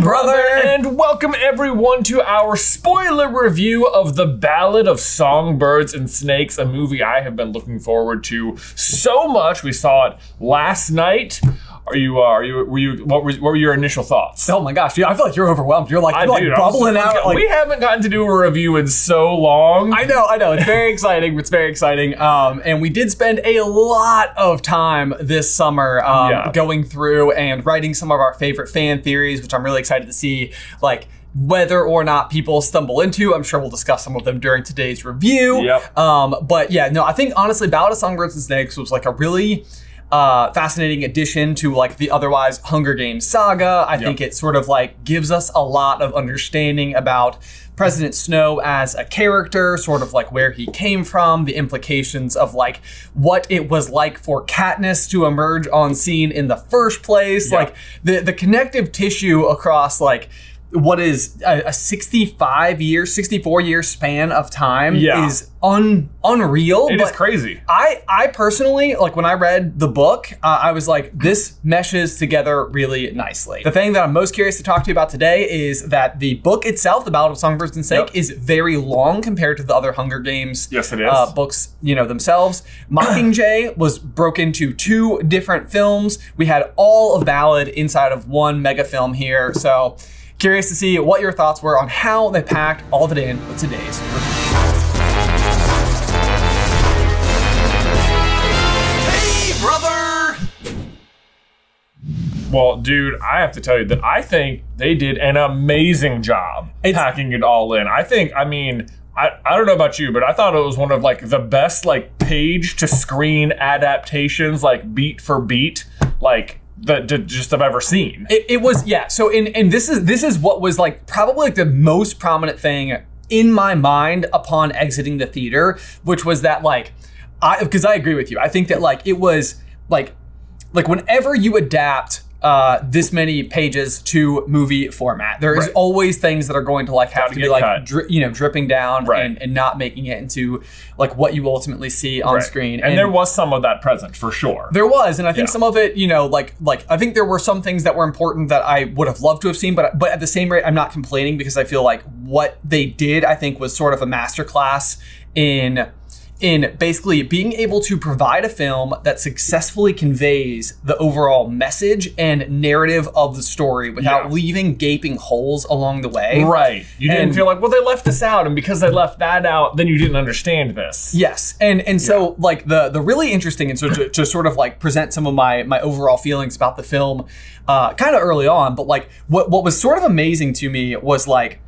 brother! And welcome everyone to our spoiler review of The Ballad of Songbirds and Snakes, a movie I have been looking forward to so much. We saw it last night. Are you, uh, are you, were you, what were, what were your initial thoughts? Oh my gosh, dude, I feel like you're overwhelmed. You're like, I you're like dude, bubbling out. Like, we haven't gotten to do a review in so long. I know, I know. It's very exciting. It's very exciting. Um, and we did spend a lot of time this summer um, Yeah. going through and writing some of our favorite fan theories, which I'm really excited to see. Like whether or not people stumble into. I'm sure we'll discuss some of them during today's review. Yep. Um, but yeah, no, I think honestly, Ballad of Songbirds and Snakes was like a really uh, fascinating addition to like the otherwise Hunger Games saga. I think it sort of like gives us a lot of understanding about President Snow as a character, sort of like where he came from, the implications of like what it was like for Katniss to emerge on scene in the first place, Yeah. like the the connective tissue across like what is a, a 65 year 64 year span of time Yeah. is un unreal It is crazy. I, I personally, like when I read the book, uh, I was like, this meshes together really nicely. The thing that I'm most curious to talk to you about today is that the book itself, The Ballad of Songbirds and Snake, Yep. is very long compared to the other Hunger Games Yes, it is. Uh, books, you know, themselves. Mockingjay was broken into two different films. We had all of Ballad inside of one mega film here. So curious to see what your thoughts were on how they packed all of it in with today's review. Hey, brother! Well, dude, I have to tell you that I think they did an amazing job It's- packing it all in. I think, I mean, I, I don't know about you, but I thought it was one of like the best like page to screen adaptations, like beat for beat, like that just I've ever seen. It, it was yeah. So and and this is this is what was like probably like the most prominent thing in my mind upon exiting the theater, which was that like I because I agree with you. I think that like it was like like whenever you adapt uh, this many pages to movie format, there is Right. always things that are going to like have Gotta to be like dri- you know dripping down Right. and, and not making it into like what you ultimately see on Right. screen. and, there was some of that present for sure. There was, and I think Yeah. some of it, you know, like like I think there were some things that were important that I would have loved to have seen, but but at the same rate, I'm not complaining because I feel like what they did, I think, was sort of a masterclass in in basically being able to provide a film that successfully conveys the overall message and narrative of the story without Yeah. leaving gaping holes along the way. Right. You didn't And- feel like, well, they left this out, and because they left that out, then you didn't understand this. Yes, and and so like the the really interesting and so to, to sort of like present some of my my overall feelings about the film, uh, kind of early on, but like what what was sort of amazing to me was like.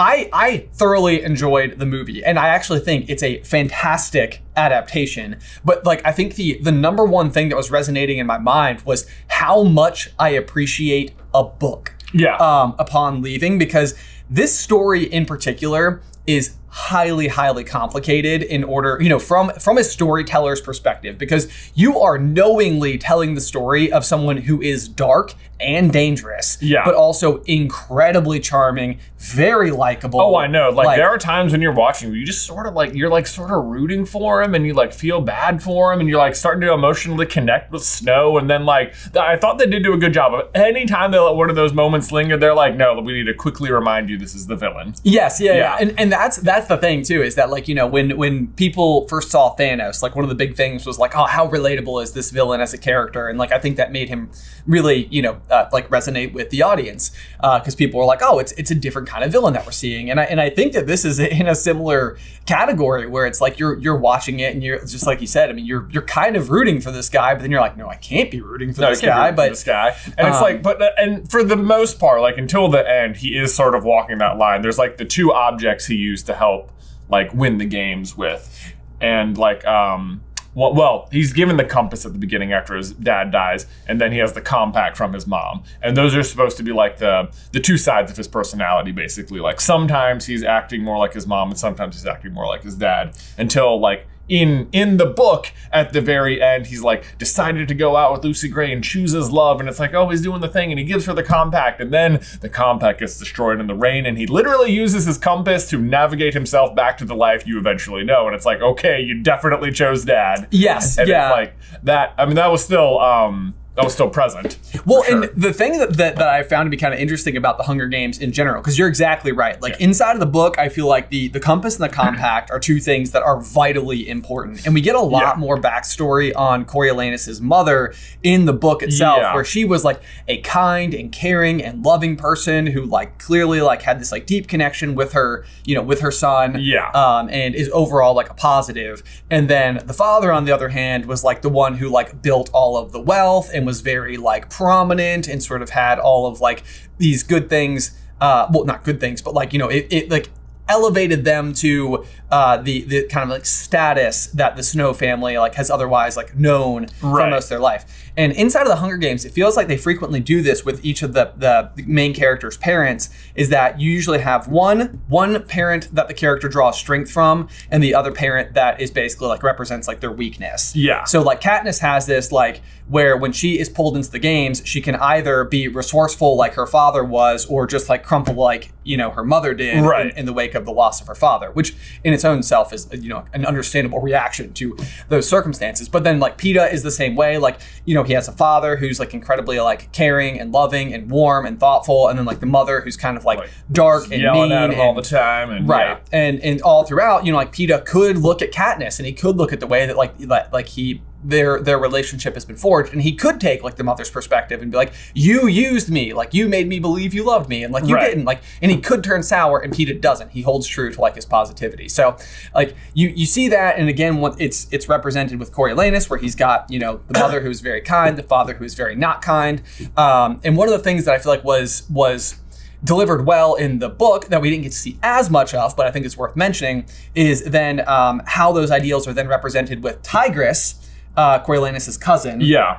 I, I thoroughly enjoyed the movie and I actually think it's a fantastic adaptation. But like I think the the number one thing that was resonating in my mind was how much I appreciate a book Yeah. um, upon leaving because this story in particular is highly highly complicated in order you know from from a storyteller's perspective because you are knowingly telling the story of someone who is dark and dangerous Yeah. but also incredibly charming very likable Oh, I know. Like, there are times when you're watching, you just sort of like you're like sort of rooting for him, and you like feel bad for him, and you're like starting to emotionally connect with Snow. And then like I thought they did do a good job of anytime they let one of those moments linger, they're like, no, we need to quickly remind you this is the villain. Yes, yeah, yeah, Yeah. and and that's that's the thing too is that like you know when when people first saw Thanos, like one of the big things was like, oh, how relatable is this villain as a character, and like I think that made him really you know uh, like resonate with the audience because people are like, oh, it's it's a different kind of villain that we're seeing, and I and I think that this is in a similar category where it's like you're you're watching it and you're just like you said, I mean you're you're kind of rooting for this guy, but then you're like, no, I can't be rooting for No, this guy, but this guy, and it's um, like, but uh, and for the most part, like until the end, he is sort of walking that line. There's like the two objects he used to help like win the games with, and like um. Well, well, he's given the compass at the beginning after his dad dies, and then he has the compact from his mom, and those are supposed to be like the the two sides of his personality, basically. Like sometimes he's acting more like his mom, and sometimes he's acting more like his dad. Until like in in the book at the very end he's like decided to go out with lucy gray and chooses love and it's like oh he's doing the thing and he gives her the compact and then the compact gets destroyed in the rain and he literally uses his compass to navigate himself back to the life you eventually know and it's like okay you definitely chose dad. Yes, and yeah, it's like that i mean that was still um that was still present. Well, sure. and the thing that, that, that I found to be kind of interesting about the Hunger Games in general, because you're exactly right. Like inside of the book, I feel like the the compass and the compact are two things that are vitally important, and we get a lot Yeah. more backstory on Coriolanus's mother in the book itself, Yeah. where she was like a kind and caring and loving person who like clearly like had this like deep connection with her, you know, with her son. Yeah. Um, and is overall like a positive. And then the father, on the other hand, was like the one who like built all of the wealth and was very like prominent and sort of had all of like these good things. Uh, well, not good things, but like you know, it, it like elevated them to uh, the the kind of like status that the Snow family like has otherwise like known for most of their life. And inside of the Hunger Games, it feels like they frequently do this with each of the the main characters' parents. Is that you usually have one one parent that the character draws strength from, and the other parent that is basically like represents like their weakness. Yeah. So like Katniss has this like where when she is pulled into the games, she can either be resourceful like her father was, or just like crumple like you know her mother did Right. in, in the wake of the loss of her father, which in its own self is you know an understandable reaction to those circumstances. But then like Peeta is the same way. Like you know he has a father who's like incredibly like caring and loving and warm and thoughtful, and then like the mother who's kind of like, Like, dark and Yelling mean at him all the time, and Right. yeah. And and all throughout, you know, like Peeta could look at Katniss and he could look at the way that like that like he their their relationship has been forged and he could take like the mother's perspective and be like you used me. Like you made me believe you loved me and like you Right. didn't. Like and he could turn sour and Peeta doesn't. He holds true to like his positivity. So like you you see that and again what it's it's represented with Coriolanus where he's got you know the mother who's very kind the father who's very not kind. Um, and one of the things that I feel like was was delivered well in the book that we didn't get to see as much of, but I think it's worth mentioning, is then um, how those ideals are then represented with Tigris, uh, Coriolanus' cousin, Yeah.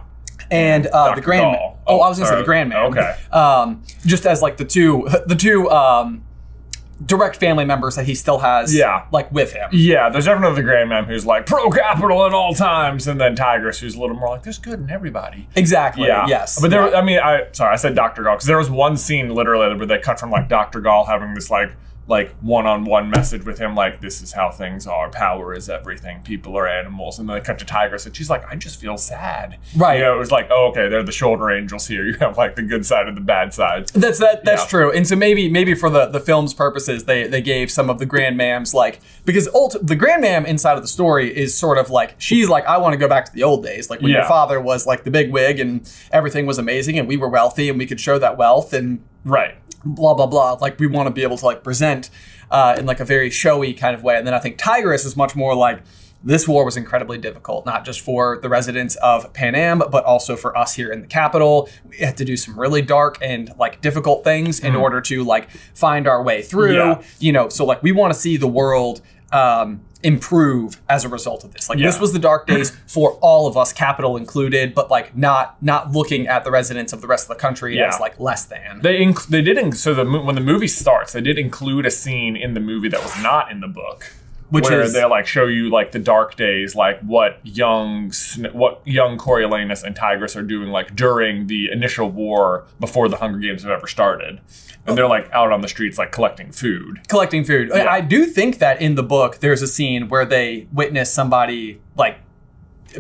and uh, the Grand. Gall. Oh, I was gonna say Oh, the Grandma'am. okay. Um, just as like the two, the two um, direct family members that he still has, Yeah. like with him. Yeah, there's definitely the Grandma'am who's like pro Capitol at all times, and then Tigris who's a little more like there's good in everybody. Exactly. Yeah. Yes. But there, Yeah. I mean, I sorry, I said Dr. Gall because there was one scene literally where they cut from like Dr. Gall having this like like one-on-one message with him, like this is how things are. Power is everything. People are animals, and then they cut to Tigris, and she's like, I just feel sad. Right. You know, it was like, oh, okay, they're the shoulder angels here. You have like the good side and the bad side. That's that. That's Yeah. true. And so maybe maybe for the the film's purposes, they they gave some of the Grandma'am's like because ult- the Grandma'am inside of the story is sort of like she's like I want to go back to the old days, like when your father was like the big wig and everything was amazing and we were wealthy and we could show that wealth and Right. Blah blah blah. Like we want to be able to like present uh, in like a very showy kind of way. And then I think Tigris is much more like this war was incredibly difficult, not just for the residents of Panem, but also for us here in the Capitol. We had to do some really dark and like difficult things in order to like find our way through. Yeah. You know, so like we want to see the world um, improve as a result of this. Like this was the dark days for all of us, Capitol included, but like not not looking at the residents of the rest of the country Yeah. as like less than. They inc- they did inc- so the when the movie starts, they did include a scene in the movie that was not in the book, Which where is- they like show you like the dark days, like what young what young Coriolanus and Tigris are doing like during the initial war before the Hunger Games have ever started, and they're like out on the streets like collecting food. collecting food. I- I do think that in the book there's a scene where they witness somebody like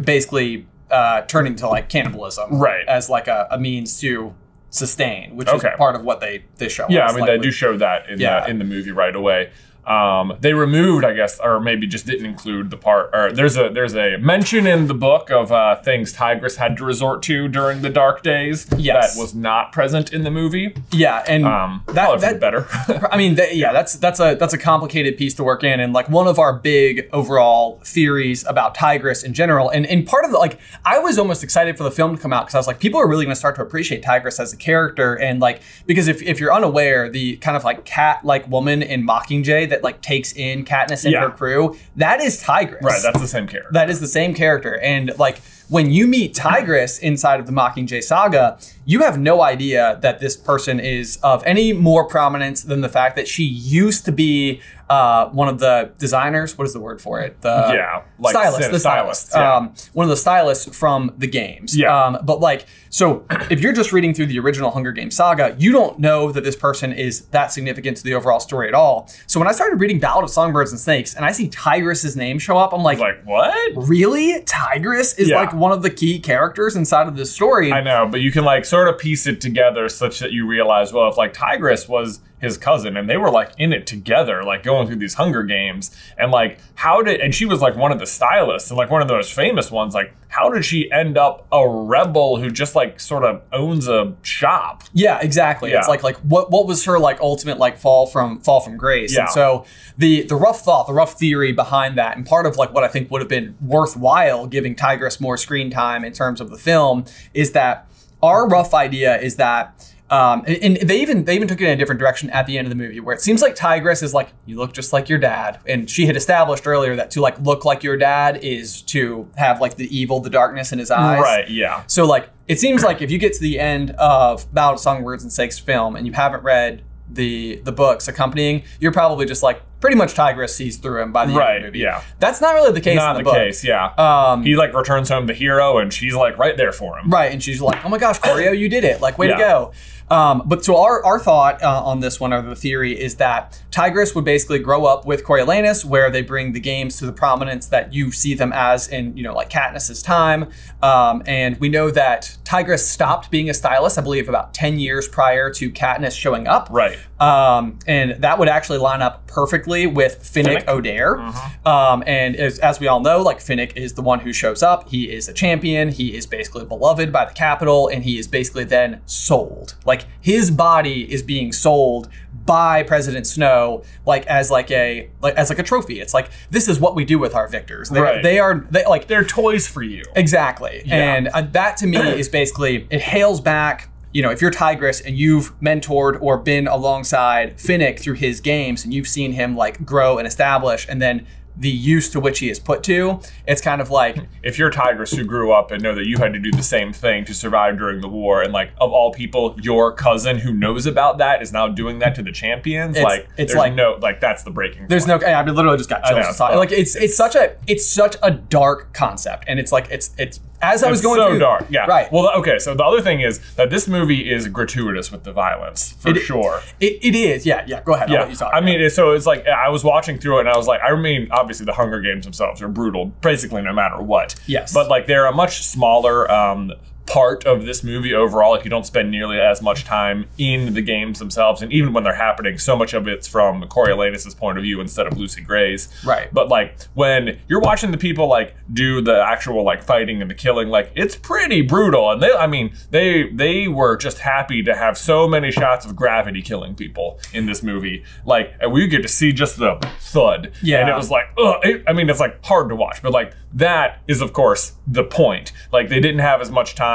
basically uh, turning to like cannibalism, Right. as like a, a means to sustain, which Okay. is part of what they they show. Yeah, us, I mean like, they do show that in Yeah. the in the movie right away. Um, they removed, I guess, or maybe just didn't include the part. Or there's a there's a mention in the book of uh, things Tigris had to resort to during the dark days Yes. that was not present in the movie. Yeah, and Um, that probably for the that better. I mean, that, yeah, that's that's a that's a complicated piece to work in, and like one of our big overall theories about Tigris in general, and and part of the like, I was almost excited for the film to come out because I was like, people are really going to start to appreciate Tigris as a character, and like because if if you're unaware, the kind of like cat like woman in Mockingjay that like takes in Katniss and Yeah. her crew, that is Tigris. right, that's the same character. That is the same character. And like when you meet Tigris inside of the Mockingjay saga, you have no idea that this person is of any more prominence than the fact that she used to be uh, one of the designers. What is the word for it? The Yeah, like stylist. The stylist. yeah. Um, one of the stylists from the games. Yeah. Um, but like, so if you're just reading through the original Hunger Games saga, you don't know that this person is that significant to the overall story at all. So when I started reading Ballad of Songbirds and Snakes and I see Tigris's name show up, I'm like, like what? really tigris is Yeah. like one of the key characters inside of this story. I know, but you can like sort of piece it together such that you realize, well, if like Tigress was his cousin and they were like in it together, like going through these Hunger Games, and like how did and she was like one of the stylists and like one of those famous ones, like how did she end up a rebel who just like sort of owns a shop? Yeah, exactly. Yeah. It's like like what what was her like ultimate like fall from fall from grace? Yeah. And so the the rough thought, the rough theory behind that, and part of like what I think would have been worthwhile giving Tigris more screen time in terms of the film is that our rough idea is that. Um, and, and they even they even took it in a different direction at the end of the movie, where it seems like Tigris is like, you look just like your dad, and she had established earlier that to like look like your dad is to have like the evil, the darkness in his eyes. Right, yeah. So like it seems like if you get to the end of Ballad of Songbirds and Snakes film and you haven't read the the books accompanying, you're probably just like pretty much Tigris sees through him by the end of the movie. yeah. That's not really the case Not in the, the, case, yeah. Um, he like returns home the hero and she's like right there for him. Right, and she's like, "Oh my gosh, Corio, you did it! Like, way Yeah. to go!" Um, but so our, our thought uh, on this one, or the theory, is that Tigris would basically grow up with Coriolanus, where they bring the games to the prominence that you see them as in, you know, like Katniss's time. Um, and we know that Tigris stopped being a stylist, I believe, about ten years prior to Katniss showing up. Right. Um, and that would actually line up perfectly with Finnick, Finnick. Odair. Mm-hmm. Um, and as, as we all know, like Finnick is the one who shows up. He is a champion. He is basically beloved by the Capitol, and he is basically then sold. Like his body is being sold by President Snow, like as like a like as like a trophy. It's like this is what we do with our victors. They, Right. they are they like They're toys for you. Exactly. Yeah. And uh, that to me is basically, it hails back, you know, if you're Tigris and you've mentored or been alongside Finnick through his games and you've seen him like grow and establish and then the use to which he is put to, it's kind of like, If you're Tigris who grew up and know that you had to do the same thing to survive during the war, and like of all people, your cousin who knows about that is now doing that to the champions, It's- like it's like- no like that's the breaking. there's point. no, I mean, literally just got chills. know, talking- it's like it's it's such a it's such a dark concept, and it's like it's it's as I was It's going so through, dark. Yeah. right. Well, okay. So the other thing is that this movie is gratuitous with the violence for It- sure. it, it is, yeah, yeah. Go ahead. Yeah, let you talk. I mean, it's- so it's like I was watching through it, and I was like, I mean, obviously the Hunger Games themselves are brutal, basically no matter what. Yes. but like they're a much smaller um, part of this movie overall. Like you don't spend nearly as much time in the games themselves, and even when they're happening, so much of it's from Coriolanus's point of view instead of Lucy Gray's. Right. But like when you're watching the people like do the actual like fighting and the killing, like it's pretty brutal. And they, I mean, they they were just happy to have so many shots of gravity killing people in this movie. Like, and we get to see just the thud. Yeah. And it was like, ugh. It, I mean, it's like hard to watch, but like that is of course the point. Like they didn't have as much time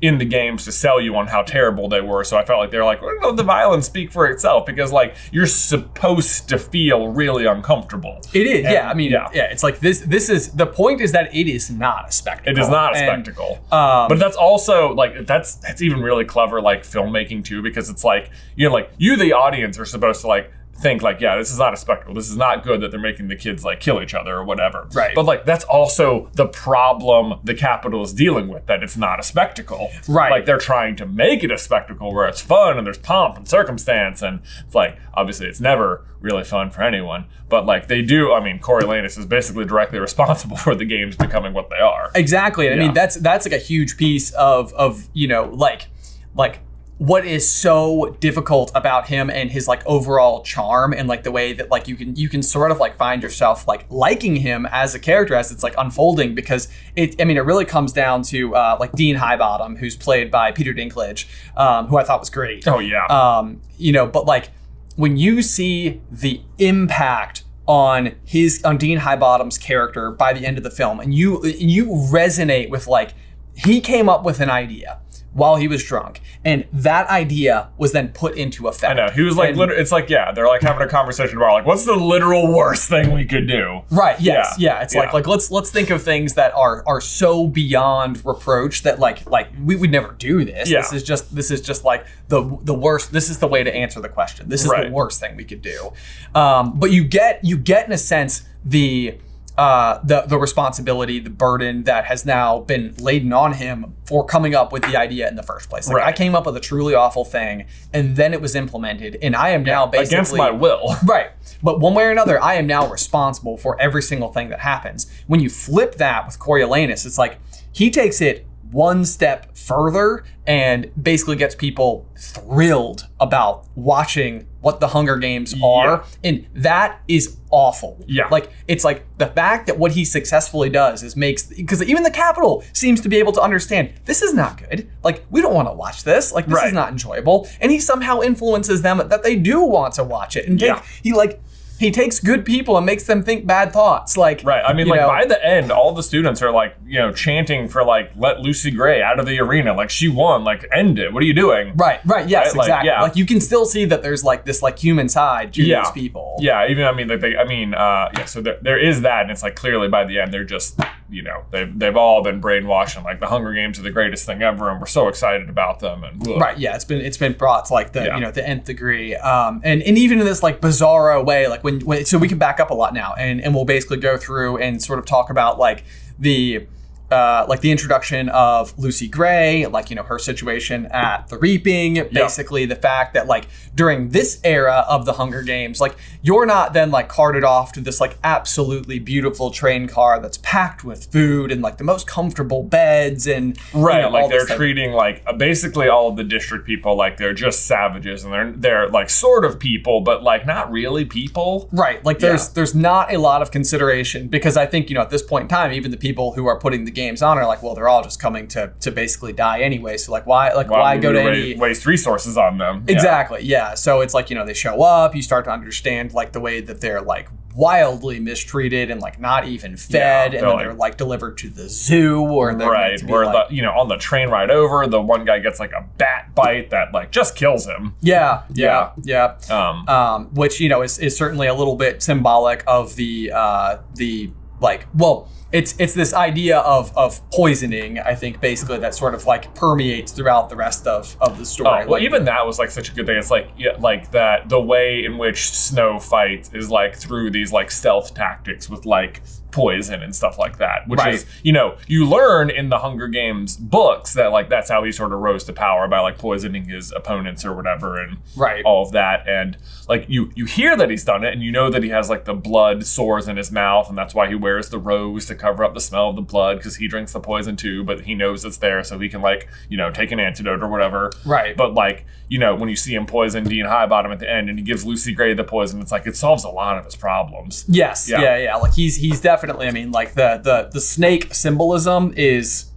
in the games to sell you on how terrible they were. So I felt like they're like, well, the violence speak for itself because like you're supposed to feel really uncomfortable. it is, And- yeah. I mean, yeah. yeah. It's like this. This is the point is that it is not a spectacle. It is not a And, spectacle. um, but that's also like that's that's even really clever like filmmaking too because it's like you know like you the audience are supposed to like think like yeah this is not a spectacle this is not good that they're making the kids like kill each other or whatever Right. but like that's also the problem the Capitol is dealing with that it's not a spectacle Right. like they're trying to make it a spectacle where it's fun and there's pomp and circumstance and it's like obviously it's never really fun for anyone but like they do i mean Corey coriolanus is basically directly responsible for the games becoming what they are Exactly. And I mean, that's that's like a huge piece of of you know like like what is so difficult about him and his like overall charm and like the way that like you can you can sort of like find yourself like liking him as a character as it's like unfolding because it I mean it really comes down to uh, like Dean Highbottom who's played by Peter Dinklage um, who I thought was great. Oh yeah. Um, you know, but like when you see the impact on his on Dean Highbottom's character by the end of the film, and you and you resonate with like he came up with an idea while he was drunk, and that idea was then put into effect. I know. He was like, And- it's like, yeah, they're like having a conversation about like, what's the literal worst thing we could do? Right. Yes. Yeah, Yeah. It's yeah. like like let's let's think of things that are are so beyond reproach that like like we would never do this. Yeah. This is just this is just like the the worst. This is the way to answer the question. This is Right. the worst thing we could do. Um, but you get you get in a sense the. Uh, the the responsibility, the burden that has now been laden on him for coming up with the idea in the first place. Like Right. I came up with a truly awful thing, and then it was implemented, and I am now basically Against my will. Right. But one way or another, I am now responsible for every single thing that happens. When you flip that with Coriolanus, it's like he takes it one step further and basically gets people thrilled about watching what the Hunger Games are. And that is awful. Yeah. Like, it's like the fact that what he successfully does is makes, because even the Capitol seems to be able to understand this is not good. Like, we don't want to watch this. Like, this Right. is not enjoyable. And he somehow influences them that they do want to watch it. And Yeah. he, like, he takes good people and makes them think bad thoughts. Like, Right. I mean, like know- by the end, all the students are like, you know, chanting for like, let Lucy Gray out of the arena. Like she won. Like end it. What are you doing? Right, right, yes, Right, like, exactly. yeah. Like you can still see that there's like this like human side to Yeah. these people. Yeah. Even I mean, like they. I mean, uh, yeah. So there, there is that, and it's like clearly by the end, they're just, you know, they've they've all been brainwashed, and like the Hunger Games are the greatest thing ever, and we're so excited about them. And ugh. Right, yeah, it's been it's been brought to like the Yeah. you know the nth degree, um, and and even in this like bizarro way, like when, when so we can back up a lot now, and and we'll basically go through and sort of talk about like the uh, like the introduction of Lucy Gray, like you know her situation at the Reaping, basically the fact that like during this era of the Hunger Games, like you're not then like carted off to this like absolutely beautiful train car that's packed with food and like the most comfortable beds and you Right, know, like they're treating like uh, basically all of the district people like they're just savages, and they're they're like sort of people, but like not really people. Right. Like there's Yeah. there's not a lot of consideration because I think, you know, at this point in time, even the people who are putting the games on are like, well, they're all just coming to to basically die anyway. So like why like why, would go to any waste resources on them? Yeah. Exactly. Yeah. So it's like, you know, they show up, you start to understand like the way that they're like wildly mistreated and like not even fed they're and then like- they're like delivered to the zoo or Right, where like- the you know on the train ride over, the one guy gets like a bat bite that like just kills him. yeah, yeah, yeah. Um, um, which you know is, is certainly a little bit symbolic of the uh, the like well it's it's this idea of of poisoning I think basically that sort of like permeates throughout the rest of of the story. Oh, well, Like, even that was like such a good thing. It's like, yeah, like that the way in which Snow fights is like through these like stealth tactics with like poison and stuff like that. Which Right. is, you know, you learn in the Hunger Games books that like that's how he sort of rose to power by like poisoning his opponents or whatever and Right. all of that. And like you you hear that he's done it and you know that he has like the blood sores in his mouth and that's why he wears the rose to cover up the smell of the blood because he drinks the poison too, but he knows it's there so he can like, you know, take an antidote or whatever. Right. But like, you know, when you see him poison Dean Highbottom at the end and he gives Lucy Gray the poison, it's like it solves a lot of his problems. yes, Yeah. yeah. yeah, Like he's he's definitely. I mean, like the the the snake symbolism is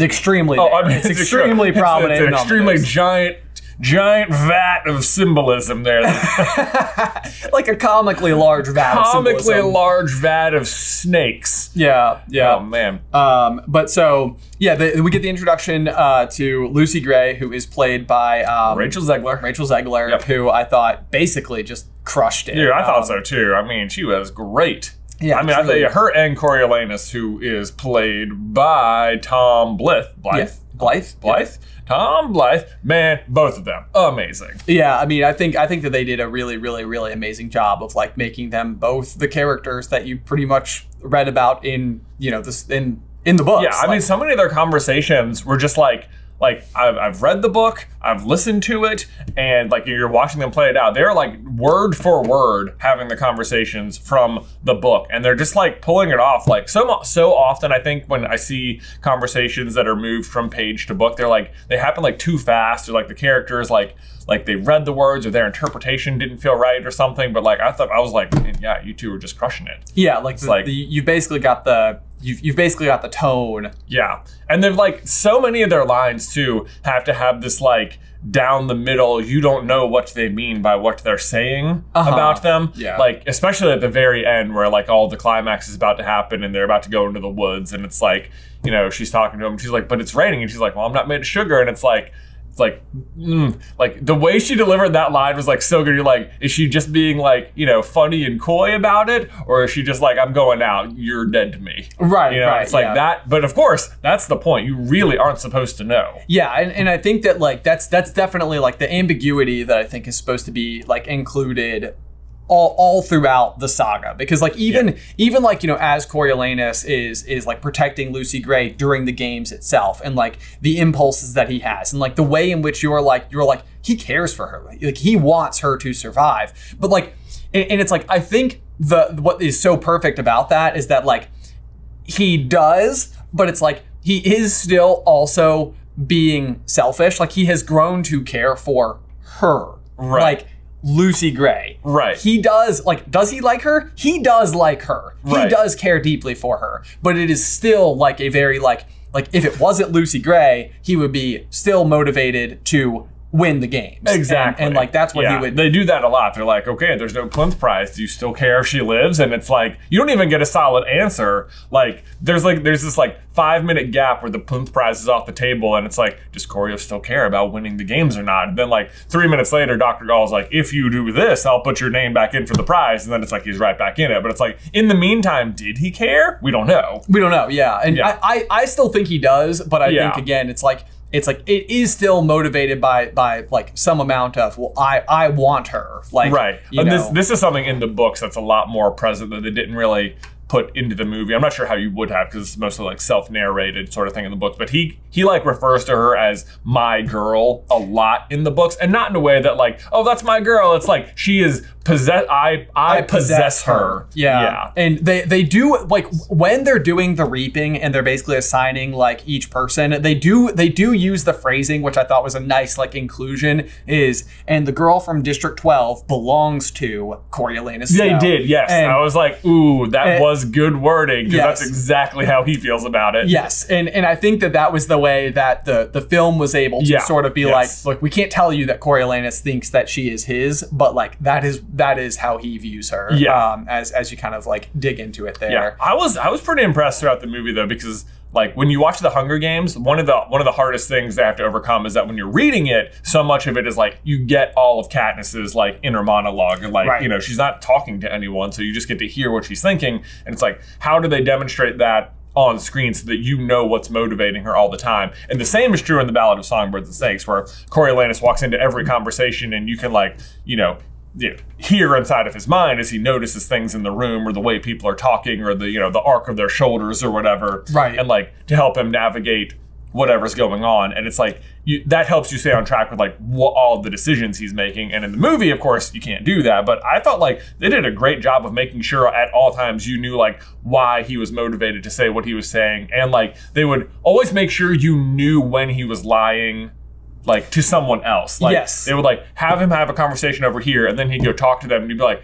extremely. Oh. I mean, it's extremely it's- prominent. It's, an extremely giant, giant vat of symbolism there. like a comically large vat. of Comically large vat of snakes. Yeah, yeah. Oh man. Um, but so yeah, the, we get the introduction uh, to Lucy Gray, who is played by um, Rachel Zegler. Rachel Zegler, Yep. who I thought basically just crushed it. Dude, I thought Um, so too. I mean, she was great. Yeah, I mean, I you, her and Coriolanus, who is played by Tom Blyth. Blyth? Yeah, Blyth. Blyth? Tom Blyth. Man, both of them. Amazing. Yeah, I mean, I think I think that they did a really, really, really amazing job of like making them both the characters that you pretty much read about in you know this in in the books. Yeah, I mean, so many of their conversations were just like, like I've, I've read the book, I've listened to it, and like you're watching them play it out. They're like word for word having the conversations from the book, and they're just like pulling it off. Like so so often, I think when I see conversations that are moved from page to book, they're like they happen like too fast, or like the characters like like they read the words or their interpretation didn't feel right or something. But like I thought, I was like, yeah, you two were just crushing it. yeah, like, the, like- the, you've basically got the you've you've basically got the tone. Yeah. And then like so many of their lines too have to have this like down the middle, you don't know what they mean by what they're saying Uh-huh. about them. Yeah. Like especially at the very end where like all the climax is about to happen and they're about to go into the woods and it's like, you know, she's talking to him, she's like, but it's raining and she's like, Well, I'm not made of sugar and it's like like, mm, like the way she delivered that line was like so good. You're like, is she just being like, you know, funny and coy about it, or is she just like, I'm going out, you're dead to me, Right, you know, right, it's like yeah. that. But of course, that's the point. You really aren't supposed to know. Yeah, and, and I think that like that's that's definitely like the ambiguity that I think is supposed to be like included all, all throughout the saga because like even even like you know as Coriolanus is is like protecting Lucy Gray during the games itself and like the impulses that he has and like the way in which you're like you're like he cares for her like he wants her to survive but like and, and it's like I think the what is so perfect about that is that like he does, but it's like he is still also being selfish. Like he has grown to care for her. Right. Like Lucy Gray. Right. He does like does he like her? He does like her. He Right. does care deeply for her. But it is still like a very like like if it wasn't Lucy Gray, he would be still motivated to win the games. And- Exactly. And, like that's what Yeah, he would They do that a lot. They're like, okay, there's no plinth prize. Do you still care if she lives? And it's like you don't even get a solid answer. Like there's like there's this like five minute gap where the plinth prize is off the table, and it's like, does Corio still care about winning the games or not? And then like three minutes later, Dr. Gall's like, if you do this, I'll put your name back in for the prize. And then it's like he's right back in it. But it's like in the meantime, did he care? We don't know. We don't know, yeah. And Yeah. I, I, I still think he does, but I Yeah. think again it's like it's like it is still motivated by by like some amount of well I I want her. Like Right. And know. this this is something in the books that's a lot more present that they didn't really put into the movie. I'm not sure how you would have because it's mostly like self-narrated sort of thing in the books. But he he like refers to her as my girl a lot in the books, and not in a way that like oh that's my girl. It's like she is possess. I I, possess, her. Yeah. Yeah. And they they do like when they're doing the reaping and they're basically assigning like each person, they do they do use the phrasing which I thought was a nice like inclusion is and the girl from District 12 belongs to Coriolanus. They Snow. did, yes. And- I was like, ooh, that and- was good wording because that's exactly how he feels about it. Yes, and and I think that that was the way that the the film was able to Yeah, sort of be yes. like, look, we can't tell you that Coriolanus thinks that she is his, but like that is that is how he views her. Yeah. Um, as as you kind of like dig into it there. Yeah, I was I was pretty impressed throughout the movie though because like when you watch the Hunger Games, one of the one of the hardest things they have to overcome is that when you're reading it, so much of it is like you get all of Katniss's like inner monologue and like Right. you know she's not talking to anyone, so you just get to hear what she's thinking, and it's like how do they demonstrate that? On screen, so that you know what's motivating her all the time, and the same is true in the Ballad of Songbirds and Snakes, where Coriolanus walks into every conversation, and you can like, you know, you know, hear inside of his mind as he notices things in the room or the way people are talking or the you know the arc of their shoulders or whatever. Right. and like to help him navigate whatever's going on. And it's like you, that helps you stay on track with like what, all the decisions he's making. And in the movie of course you can't do that. But i felt like they did a great job of making sure at all times you knew like why he was motivated to say what he was saying. And like they would always make sure you knew when he was lying like to someone else like Yes. they would like have him have a conversation over here and then he'd go talk to them and he'd be like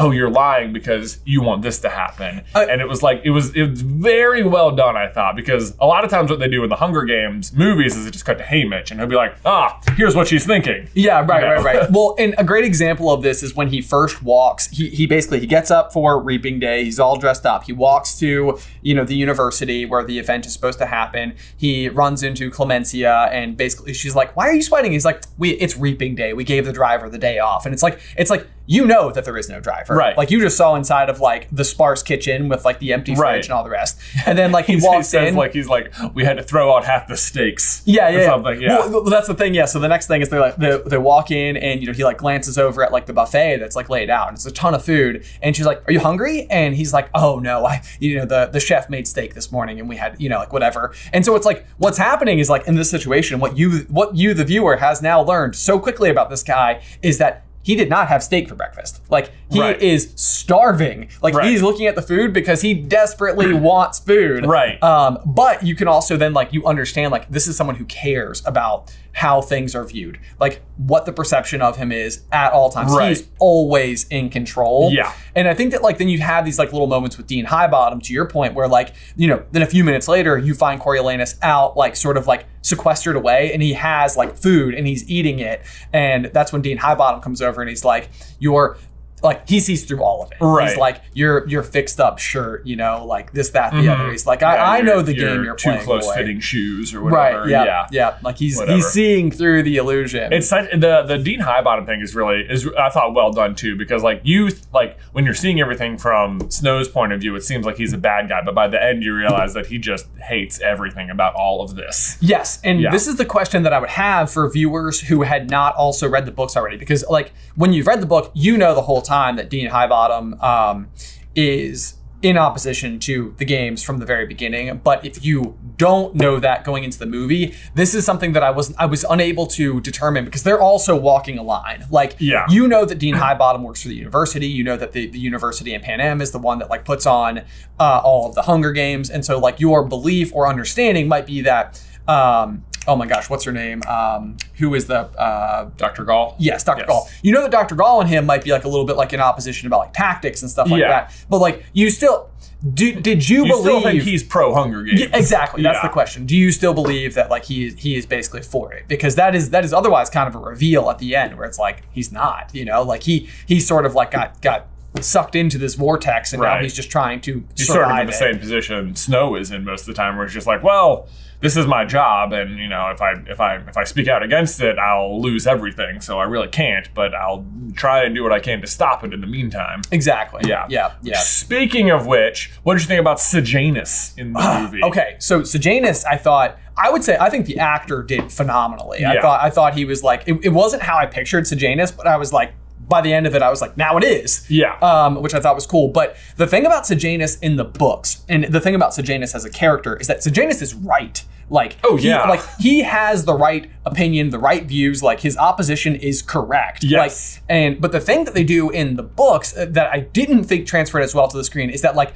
oh you're lying because you want this to happen Uh, and it was like it was it was very well done i thought because a lot of times what they do in the hunger games movies is it just cut to haymitch and he'll be like ah here's what she's thinking Yeah, right, You know? right, right. Well, and a great example of this is when he first walks. He, he basically he gets up for reaping day. He's all dressed up. He walks to you know the university where the event is supposed to happen. He runs into Clemensia and basically she's like, "Why are you sweating?" He's like, "We it's reaping day. We gave the driver the day off." And it's like it's like you know that there is no driver. Right. Like you just saw inside of like the sparse kitchen with like the empty Right. fridge and all the rest. And then like he He walks says in like he's like we had to throw out half the steaks yeah, yeah, yeah. something yeah Well, that's the thing. Yeah. So the next thing is they like they, they walk in and you know he like glances over at like the buffet that's like laid out and it's a ton of food and she's like, "Are you hungry?" And he's like, "Oh no, I you know the the chef made steak this morning and we had you know like whatever." And so it's like what's happening is like in this situation, what you what you the viewer has now learned so quickly about this guy is that. He did not have steak for breakfast. Like he Right. is starving. Like Right. he's looking at the food because he desperately wants food. Right. Um, but you can also then like you understand like this is someone who cares about how things are viewed, like what the perception of him is at all times. Right. He's always in control. Yeah. And I think that like then you have these like little moments with Dean Highbottom to your point where like you know then a few minutes later you find Coriolanus out like sort of like sequestered away and he has like food and he's eating it and that's when Dean Highbottom comes over and he's like you're like he sees through all of it. Right. He's like your your fixed up shirt, you know, like this, that, the Mhm. other. He's like, Yeah, I, I know the game you're too playing. close boy. fitting shoes or whatever Right. Yeah, yeah yeah. Like he's Whatever. he's seeing through the illusion. It's such, the the Dean Highbottom thing is really is I thought well done too because like you like when you're seeing everything from Snow's point of view, it seems like he's a bad guy, but by the end you realize that he just hates everything about all of this. Yes, and Yeah. this is the question that I would have for viewers who had not also read the books already, because like when you've read the book, you know the whole time that Dean Highbottom um, is in opposition to the games from the very beginning. But if you don't know that going into the movie, this is something that I was I was unable to determine because they're also walking a line. Like Yeah. you know that Dean Highbottom works for the university. You know that the, the university in Panem is the one that like puts on uh, all of the Hunger Games, and so like your belief or understanding might be that. Um, oh my gosh, what's her name? Um, who is the uh, Dr. Gall? Yes, Dr. Yes. Gall. You know that Dr. Gall and him might be like a little bit like in opposition about like tactics and stuff like Yeah. that. But like you still do, did you, You believe still think he's pro Hunger Games? Yeah, exactly. That's Yeah. the question. Do you still believe that like he is he is basically for it? Because that is that is otherwise kind of a reveal at the end where it's like he's not. You know, like he he sort of like got got sucked into this vortex and now he's just trying to He's sort of in the it. same position Snow is in most of the time, where it's just like, well, this is my job, and you know, if I if I if I speak out against it, I'll lose everything. So I really can't, but I'll try and do what I can to stop it in the meantime. Exactly. Yeah. Yeah. Yeah. Speaking of which, what did you think about Sejanus in the ah, movie? Okay, so Sejanus, I thought I would say I think the actor did phenomenally. I thought I thought he was like it, it wasn't how I pictured Sejanus, but I was like by the end of it, I was like, now it is. Yeah. Um, which I thought was cool. But the thing about Sejanus in the books, and the thing about Sejanus as a character, is that Sejanus is right. Like, Oh, he- yeah. like he has the right opinion, the right views. Like his opposition is correct. Yes. Like, and but the thing that they do in the books uh, that I didn't think transferred as well to the screen is that like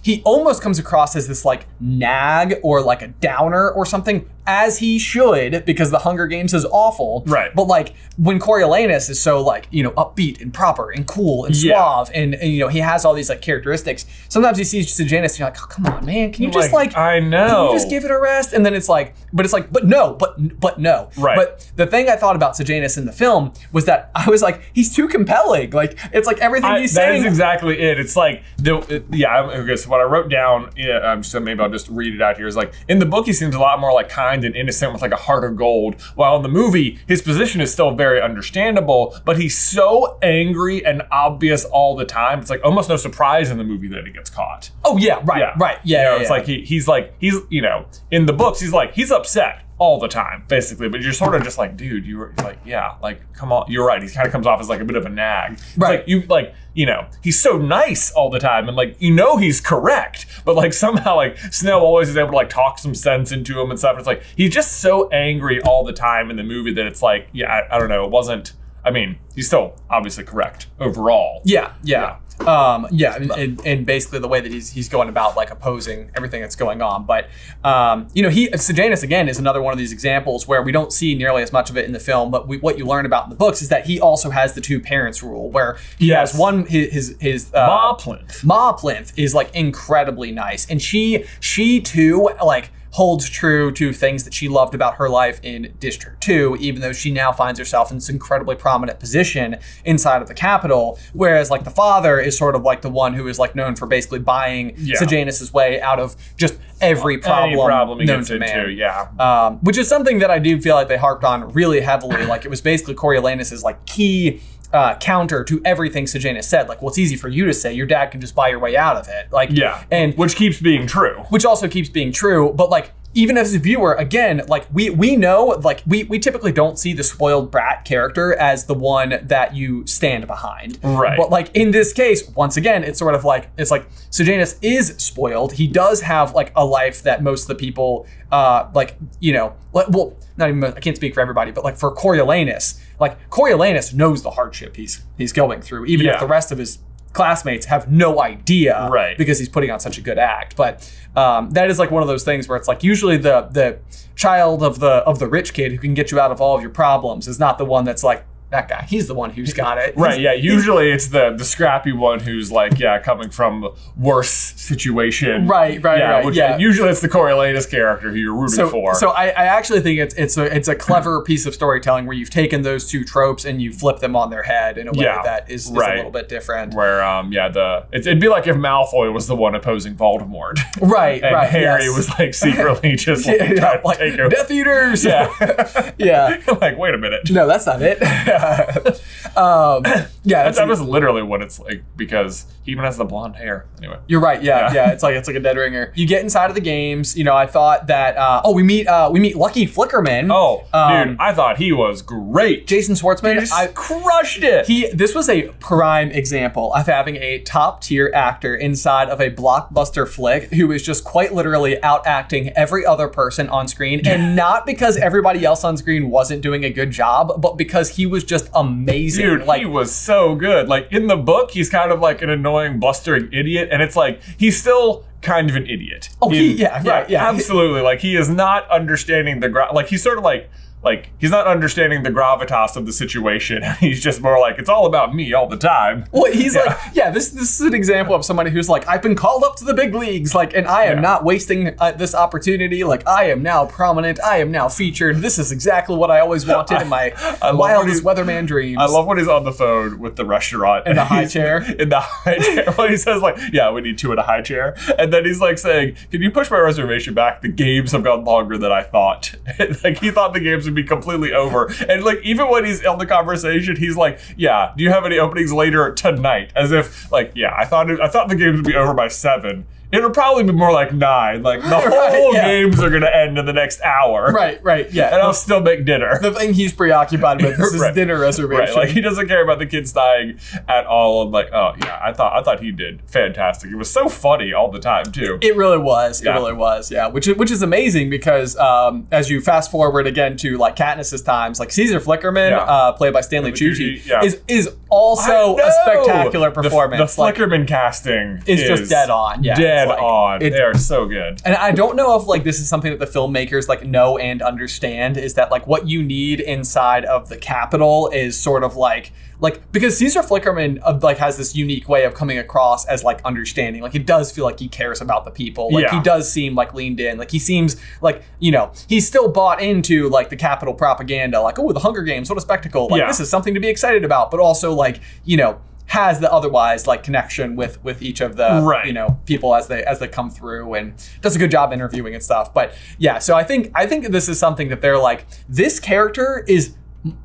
he almost comes across as this like nag or like a downer or something as he should because the Hunger Games is awful. Right. But like when Coriolanus is so like you know upbeat and proper and cool and Yeah. suave and, and, you know he has all these like characteristics. Sometimes you see Sejanus and you're like, oh come on man, can you just like I can know. you just give it a rest? And then it's like, but it's like, but no, but but no. Right. But the thing I thought about Sejanus in the film was that I was like, he's too compelling. Like it's like everything I- he's that saying. is exactly it. It's like the it- yeah. Okay, so what I wrote down, yeah, um, so maybe I'll just read it out here. Is like in the book he seems a lot more like kind and innocent with like a heart of gold, while in the movie his position is still very understandable, but he's so angry and obvious all the time. It's like almost no surprise in the movie that he gets caught. oh yeah, right, Yeah, right, yeah. You know, yeah, it's yeah. like he, he's like he's you know in the books he's like he's upset all the time basically, but you're sort of just like dude, you're like yeah, like come on, you're right. He kind of comes off as like a bit of a nag. Right. Like you like you know he's so nice all the time and like you know he's correct, but like somehow like Snow always is able to like talk some sense into him and stuff. It's like he's just so angry all the time in the movie that it's like yeah, I, I don't know, it wasn't. I mean, he's still obviously correct overall. Yeah, yeah. Um, yeah, and, and, and basically the way that he's he's going about like opposing everything that's going on. But um, you know, he Sejanus again is another one of these examples where we don't see nearly as much of it in the film, but we, what you learn about in the books is that he also has the two parents rule, where he Yes. has one his his, his uh, Ma Plinth. Ma Plinth is like incredibly nice, and she she too like holds true to things that she loved about her life in District Two, even though she now finds herself in this incredibly prominent position inside of the Capitol. Whereas like the father is sort of like the one who is like known for basically buying Yeah. Sejanus's way out of just every problem, Any problem known to man into, yeah. um, which is something that I do feel like they harped on really heavily. Like it was basically Coriolanus's like key uh, counter to everything Sejanus said. Like, well, it's easy for you to say. Your dad can just buy your way out of it. Like, Yeah, and which keeps being true. which also keeps being true. But like, even as a viewer, again, like we we know, like we we typically don't see the spoiled brat character as the one that you stand behind. Right. But like in this case, once again, it's sort of like it's like Sejanus is spoiled. He does have like a life that most of the people, uh, like you know, like, well, not even I can't speak for everybody, but like for Coriolanus, like Coriolanus knows the hardship he's he's going through, even Yeah. if the rest of his classmates have no idea Right. because he's putting on such a good act but um, that is like one of those things where it's like usually the the child of the of the rich kid who can get you out of all of your problems is not the one that's like that guy he's the one who's got it Right, yeah. Usually it's the the scrappy one who's like, yeah, coming from a worse situation. Right, right, yeah, right, Which, yeah. Usually it's the Coriolanus character who you're rooting so, for. so I, I actually think it's it's a it's a clever piece of storytelling where you've taken those two tropes and you flip them on their head in a way Yeah, that is, is right. a little bit different. where um yeah the it's, it'd be like if Malfoy was the one opposing Voldemort Right, and right. Harry yes. was like secretly just like, yeah, like. Death Eaters. Yeah. yeah. like wait a minute. No, that's not it. Yeah. Um, yeah, That's, it's- that was literally what it's like because he even has the blonde hair. Anyway. You're right. Yeah, Yeah. yeah, It's like it's like a dead ringer. You get inside of the games. You know, I thought that. Uh, oh, we meet uh, we meet Lucky Flickerman. Oh, Um, dude, I thought he was great. Jason Schwartzman. I, crushed it. he this was a prime example of having a top tier actor inside of a blockbuster flick who is just quite literally out acting every other person on screen and not because everybody else on screen wasn't doing a good job but because he was just amazing Dude, like he was so good. Like in the book, he's kind of like an annoying, blustering idiot, and it's like he's still kind of an idiot. Oh, he- yeah, right, yeah. absolutely. Like he is not understanding the ground. like he's sort of like like he's not understanding the gravitas of the situation. He's just more like it's all about me all the time. well, he's Yeah. like, yeah, this this is an example of somebody who's like, I've been called up to the big leagues, like, and I am Yeah. not wasting uh, this opportunity. Like, I am now prominent. I am now featured. This is exactly what I always wanted in my I wildest weatherman dreams. I love when he's on the phone with the restaurant In the high chair? In the high chair, when he says like, "Yeah, we need two in a high chair," and then he's like saying, "Can you push my reservation back? The games have gone longer than I thought." like he thought the games would be completely over, and like even when he's on the conversation, he's like, "Yeah, do you have any openings later tonight?" As if like, "Yeah, I thought it, I thought the games would be over by seven. It'll probably be more like nine. Like the Right, whole yeah. games are gonna end in the next hour, right, right, yeah. And I'll still make dinner." the thing he's preoccupied with is his Right. dinner reservation. Right, like he doesn't care about the kids dying at all. I'm like, oh yeah, I thought I thought he did fantastic. It was so funny all the time too. It really was. It really was. Yeah, which is, which is amazing because um, as you fast forward again to like Katniss's times, like Caesar Flickerman, Yeah. uh, played by Stanley Tucci, yeah. is is also a spectacular The- performance. The, like, Flickerman casting It's is just dead on, yeah. dead It's like- on. it's- they are so good. and I don't know if like this is something that the filmmakers like know and understand is that like what you need inside of the Capitol is sort of like like because Caesar Flickerman uh, like has this unique way of coming across as like understanding. Like it does feel like he cares about the people. Like Yeah. he does seem like leaned in. Like he seems like you know he's still bought into like the Capitol propaganda. Like oh the Hunger Games, what a spectacle! Like Yeah. this is something to be excited about. But also like you know has the otherwise like connection with with each of the Right. you know people as they as they come through and does a good job interviewing and stuff but yeah so i think i think this is something that they're like this character is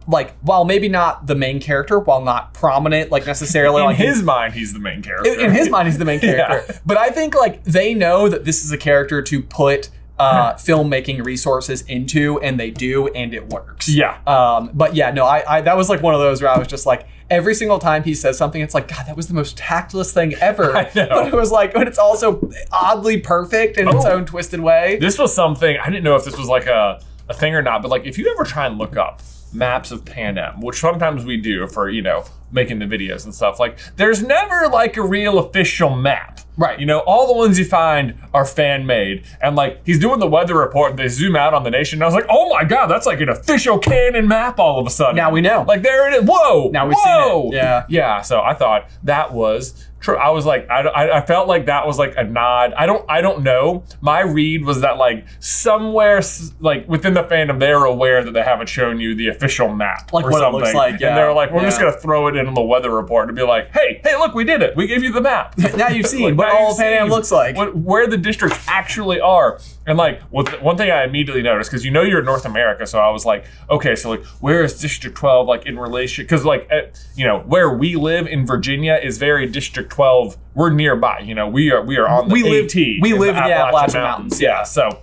like while maybe not the main character while not prominent like necessarily In like his mind, he's the main character. in, in his mind he's the main character Yeah. but i think like they know that this is a character to put uh, filmmaking resources into and they do and it works Yeah. um, but yeah, no, I, I that was like one of those where I was just like, every single time he says something, it's like, God, that was the most tactless thing ever. I know. But it was like, but it's also oddly perfect in its Oh. own twisted way. This was something I didn't know if this was like a, a thing or not, but like if you ever try and look up maps of Panem, which sometimes we do for, you know, making the videos and stuff, like there's never like a real official map. Right. You know, all the ones you find are fan made. And like he's doing the weather report and they zoom out on the nation. And I was like, oh my god, that's like an official canon map all of a sudden. Now we know. Like there it is. Whoa. Now we've seen it. whoa. Yeah. Yeah. So I thought that was true. I was like, I, I, felt like that was like a nod. I don't, I don't know. My read was that like somewhere, like within the fandom, they're aware that they haven't shown you the official map, Like or what it something. looks like, yeah. And they're like, we're just gonna throw it in the weather report and be like, hey, hey, look, we did it. We gave you the map. now you've seen Like, what all Panem looks like. what, where the districts actually are. And like, one thing I immediately noticed because you know you're in North America, so I was like, okay, so like, where is District 12 like in relation? Because like, eh, you know, where we live in Virginia is very District 12. We're nearby. You know, we are we are on the We live- AT. we in live the in the Appalachian Mountains, Yeah, so.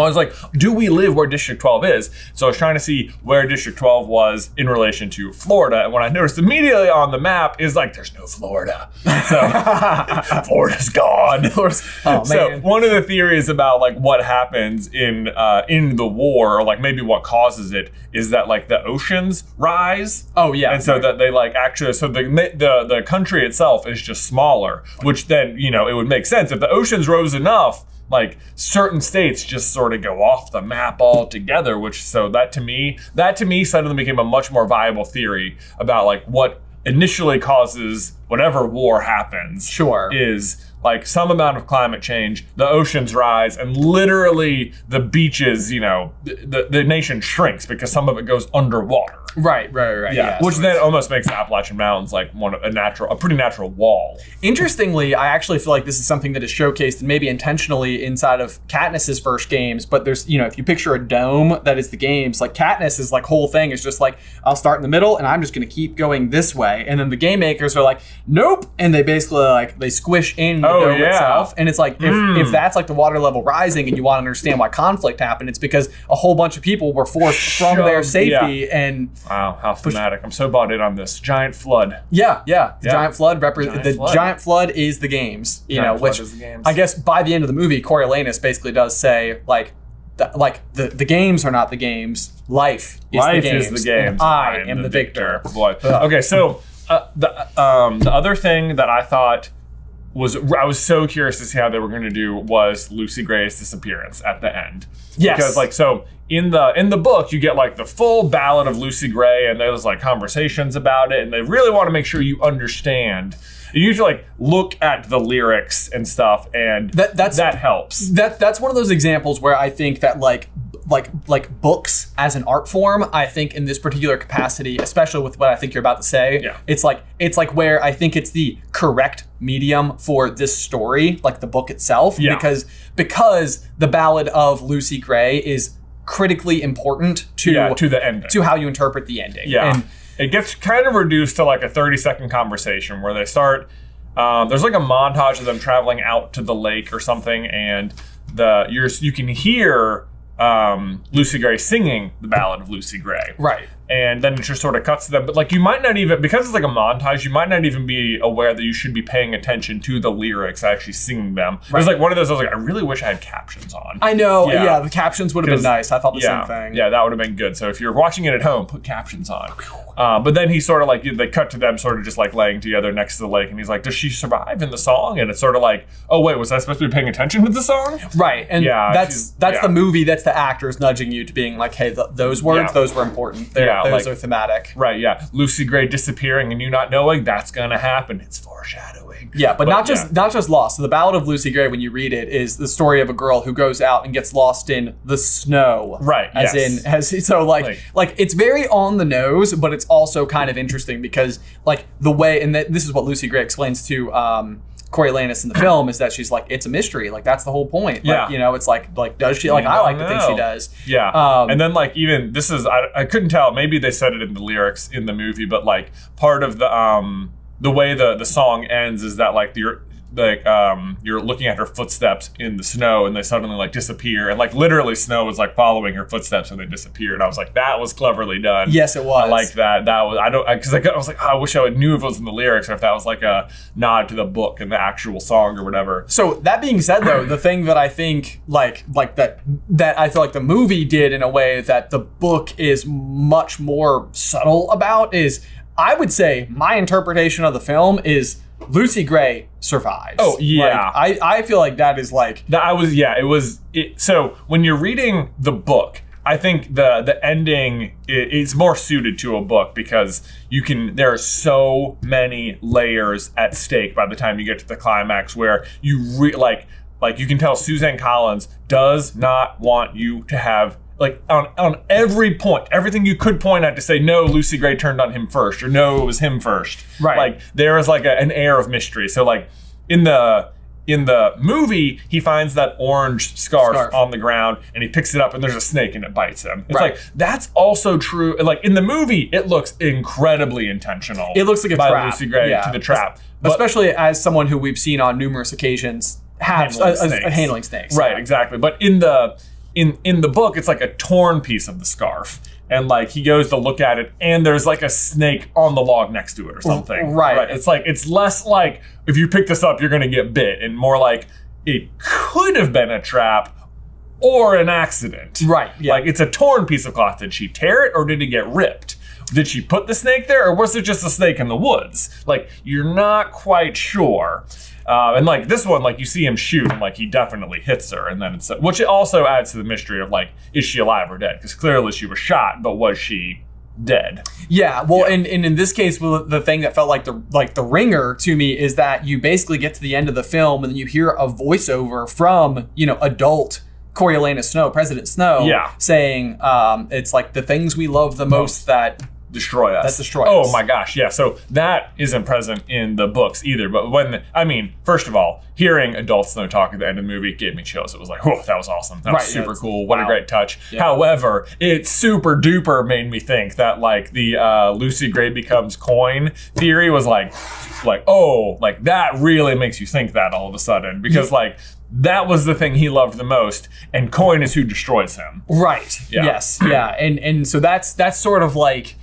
I was like, do we live where District 12 is? So I was trying to see where District 12 was in relation to Florida. And what I noticed immediately on the map is like, there's no Florida. So Florida's gone. oh So one of the theories about like what happens in uh, in the war, or like maybe what causes it, is that like the oceans rise. oh yeah. And so that they like actually, so the the the country itself is just smaller, which then you know it would make sense if the oceans rose enough. Like certain states just sort of go off the map altogether, which so that to me, that to me suddenly became a much more viable theory about like what initially causes whatever war happens Sure. is like some amount of climate change, the oceans rise, and literally the beaches, you know, the, the nation shrinks because some of it goes underwater. Right, right, right. Yeah, Yeah. which So then almost makes the Appalachian Mountains like one of- a natural, a pretty natural wall. Interestingly, I actually feel like this is something that is showcased and maybe intentionally inside of Katniss's first games. But there's, you know, if you picture a dome that is the games, like Katniss's like whole thing is just like I'll start in the middle and I'm just going to keep going this way, and then the game makers are like, nope, and they basically like they squish in the Oh, dome yeah. itself, and it's like if, Mm. if that's like the water level rising and you want to understand why conflict happened, it's because a whole bunch of people were forced from their safety and Wow, how thematic! I'm so bought in on this giant flood. Yeah, yeah. The Yeah. giant flood represents the flood. giant flood is the games. You Giant know, which is the games. I guess by the end of the movie, Coriolanus basically does say like, th- like the the games are not the games. Life is Life the games. is the games. and I am the victor. Boy. Okay, so uh, the um, the other thing that I thought was I was so curious to see how they were going to do was Lucy Gray's disappearance at the end. Yes. because like so in the in the book you get like the full ballad of Lucy Gray and there's like conversations about it and they really want to make sure you understand. You to like look at the lyrics and stuff and That- that's- that helps. That that's one of those examples where I think that like like like books as an art form, I think in this particular capacity, especially with what I think you're about to say, Yeah. it's like it's like where I think it's the correct medium for this story, like the book itself, Yeah. because because the Ballad of Lucy Gray is critically important to Yeah, to the ending. to how you interpret the ending. Yeah. And it gets kind of reduced to like a 30 second conversation where they start. Um, there's like a montage of them traveling out to the lake or something, and the you're you can hear um, Lucy Gray singing the ballad of Lucy Gray. right. And then it just sort of cuts to them, but like you might not even because it's like a montage, you might not even be aware that you should be paying attention to the lyrics, actually singing them. It was like one of those. I was like, I really wish I had captions on. I know, Yeah. yeah, the captions would have been nice. I thought the yeah, same thing. Yeah, that would have been good. So if you're watching it at home, put captions on. Uh, but then he sort of like they cut to them sort of just like laying together next to the lake, and he's like, "Does she survive in the song?" And it's sort of like, "Oh wait, was I supposed to be paying attention to the song?" Right, and Yeah, that's that's yeah. the movie. That's the actors nudging you to being like, "Hey, th- those words, those were important. They're, Those like- are thematic." Right? Yeah, Lucy Gray disappearing and you not knowing that's gonna happen. It's foreshadowing. Yeah, but, not just yeah. not just lost. So the Ballad of Lucy Gray, when you read it, is the story of a girl who goes out and gets lost in the snow. Right, As yes. in, as so like, Like- like it's very on the nose, but it's also kind of interesting because like the way, and th- this is what Lucy Gray explains to um, Coriolanus in the film is that she's like, it's a mystery. Like that's the whole point. Like, Yeah. you know, it's like like does she? Like I don't like to think she does. Yeah. Um, and then like even this is I, I couldn't tell. Maybe they said it in the lyrics in the movie, but like part of the um the way the the song ends is that like you're like um you're looking at her footsteps in the snow and they suddenly like disappear and like literally snow was like following her footsteps and they disappeared. I was like that was cleverly done. Yes, it was. I like that. That was I don't because I, I was like oh, I wish I knew if it was in the lyrics or if that was like a nod to the book and the actual song or whatever. So that being said, though, the thing that I think like like that that I feel like the movie did in a way that the book is much more subtle about is I would say my interpretation of the film is Lucy Gray survives. Oh, yeah. Like, I I feel like that is like That I was yeah, it was it, so when you're reading the book, I think the the ending is more suited to a book because you can there are so many layers at stake by the time you get to the climax where you re, like like you can tell Suzanne Collins does not want you to have like on on every point, everything you could point at to say no, Lucy Gray turned on him first, or no, it was him first. Right. Like there is like a, an air of mystery. So like in the in the movie, he finds that orange scarf, Scarf. on the ground and he picks it up and there's a snake and it bites him. It's Right. like that's also true. Like in the movie, it looks incredibly intentional. it looks like a by trap. Lucy Gray Yeah. to the trap. But- especially as someone who we've seen on numerous occasions have Handling a- a- snakes. a handling snakes. Right, exactly. But in the in in the book, it's like a torn piece of the scarf. And like he goes to look at it, and there's like a snake on the log next to it or something. right. It's like it's less like if you pick this up, you're gonna get bit, and more like it could have been a trap or an accident. Right, yeah. Like it's a torn piece of cloth. Did she tear it or did it get ripped? Did she put the snake there or was it just a snake in the woods? Like you're not quite sure. Uh, and like this one, like you see him shoot and like he definitely hits her, and then it's which also adds to the mystery of like is she alive or dead? Because clearly she was shot, but was she dead. Yeah, well, Yeah. And, and in this case, well, the thing that felt like the like the ringer to me is that you basically get to the end of the film and then you hear a voiceover from you know adult Coriolanus Snow, President Snow, Yeah. saying um, it's like the things we love the most that destroy us. That destroy oh us. my gosh, yeah. So that isn't present in the books either. But when I mean, first of all, hearing adult Snow talk at the end of the movie gave me chills. It was like, oh, that was awesome. That was Right, super it's- cool. What a great touch. Yeah. However, it super duper made me think that like the uh, Lucy Gray becomes coin theory was like, like oh, like that really makes you think that all of a sudden because like. That was the thing he loved the most, and Coin is who destroys him. Right. Yeah. Yes. Yeah. And and so that's that's sort of like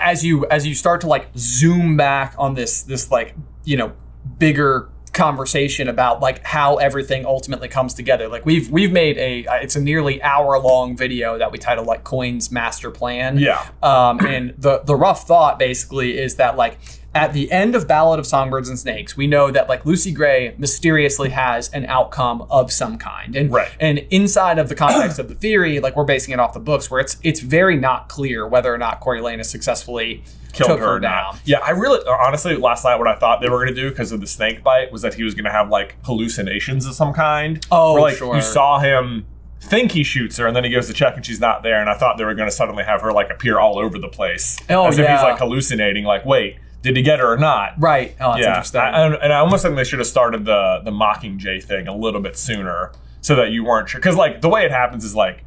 as you as you start to like zoom back on this this like you know bigger conversation about like how everything ultimately comes together like we've we've made a it's a nearly hour long video that we titled like coins master plan Yeah. um and the the rough thought basically is that like at the end of Ballad of Songbirds and Snakes, we know that like Lucy Gray mysteriously has an outcome of some kind. And Right. and inside of the context of the theory, like we're basing it off the books, where it's it's very not clear whether or not Coriolanus successfully killed her, her down. Yeah, I really honestly last night what I thought they were gonna do because of the snake bite was that he was gonna have like hallucinations of some kind. Oh, where, like sure. you saw him think he shoots her and then he goes to check and she's not there and I thought they were gonna suddenly have her like appear all over the place. Oh, as if he's like hallucinating, like, wait, did he get her or not? Right. Oh, that's yeah, interesting. I- and, and I almost think they should have started the the Mockingjay thing a little bit sooner, so that you weren't sure. Because like the way it happens is like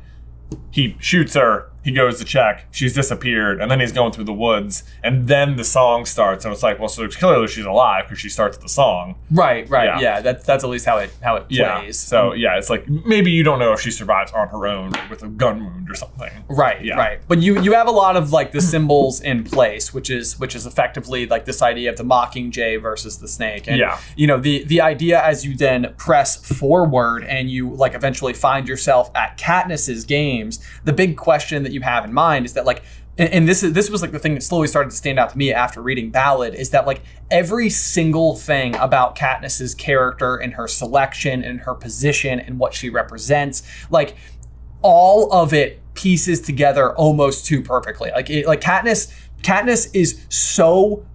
he shoots her, he goes to check, she's disappeared, and then he's going through the woods, and then the song starts, and it's like, well, so clearly she's alive because she starts the song. right. Right. Yeah. Yeah. That's that's at least how it how it Yeah. plays. So yeah, it's like maybe you don't know if she survives on her own with a gun wound or something. Right, Yeah. right. But you you have a lot of like the symbols in place, which is which is effectively like this idea of the mockingjay versus the snake. And Yeah. you know, the the idea as you then press forward and you like eventually find yourself at Katniss's games, the big question that you have in mind is that like and, and this is this was like the thing that slowly started to stand out to me after reading Ballad is that like every single thing about Katniss's character and her selection and her position and what she represents, like all of it pieces together almost too perfectly. Like it, like Katniss Katniss is so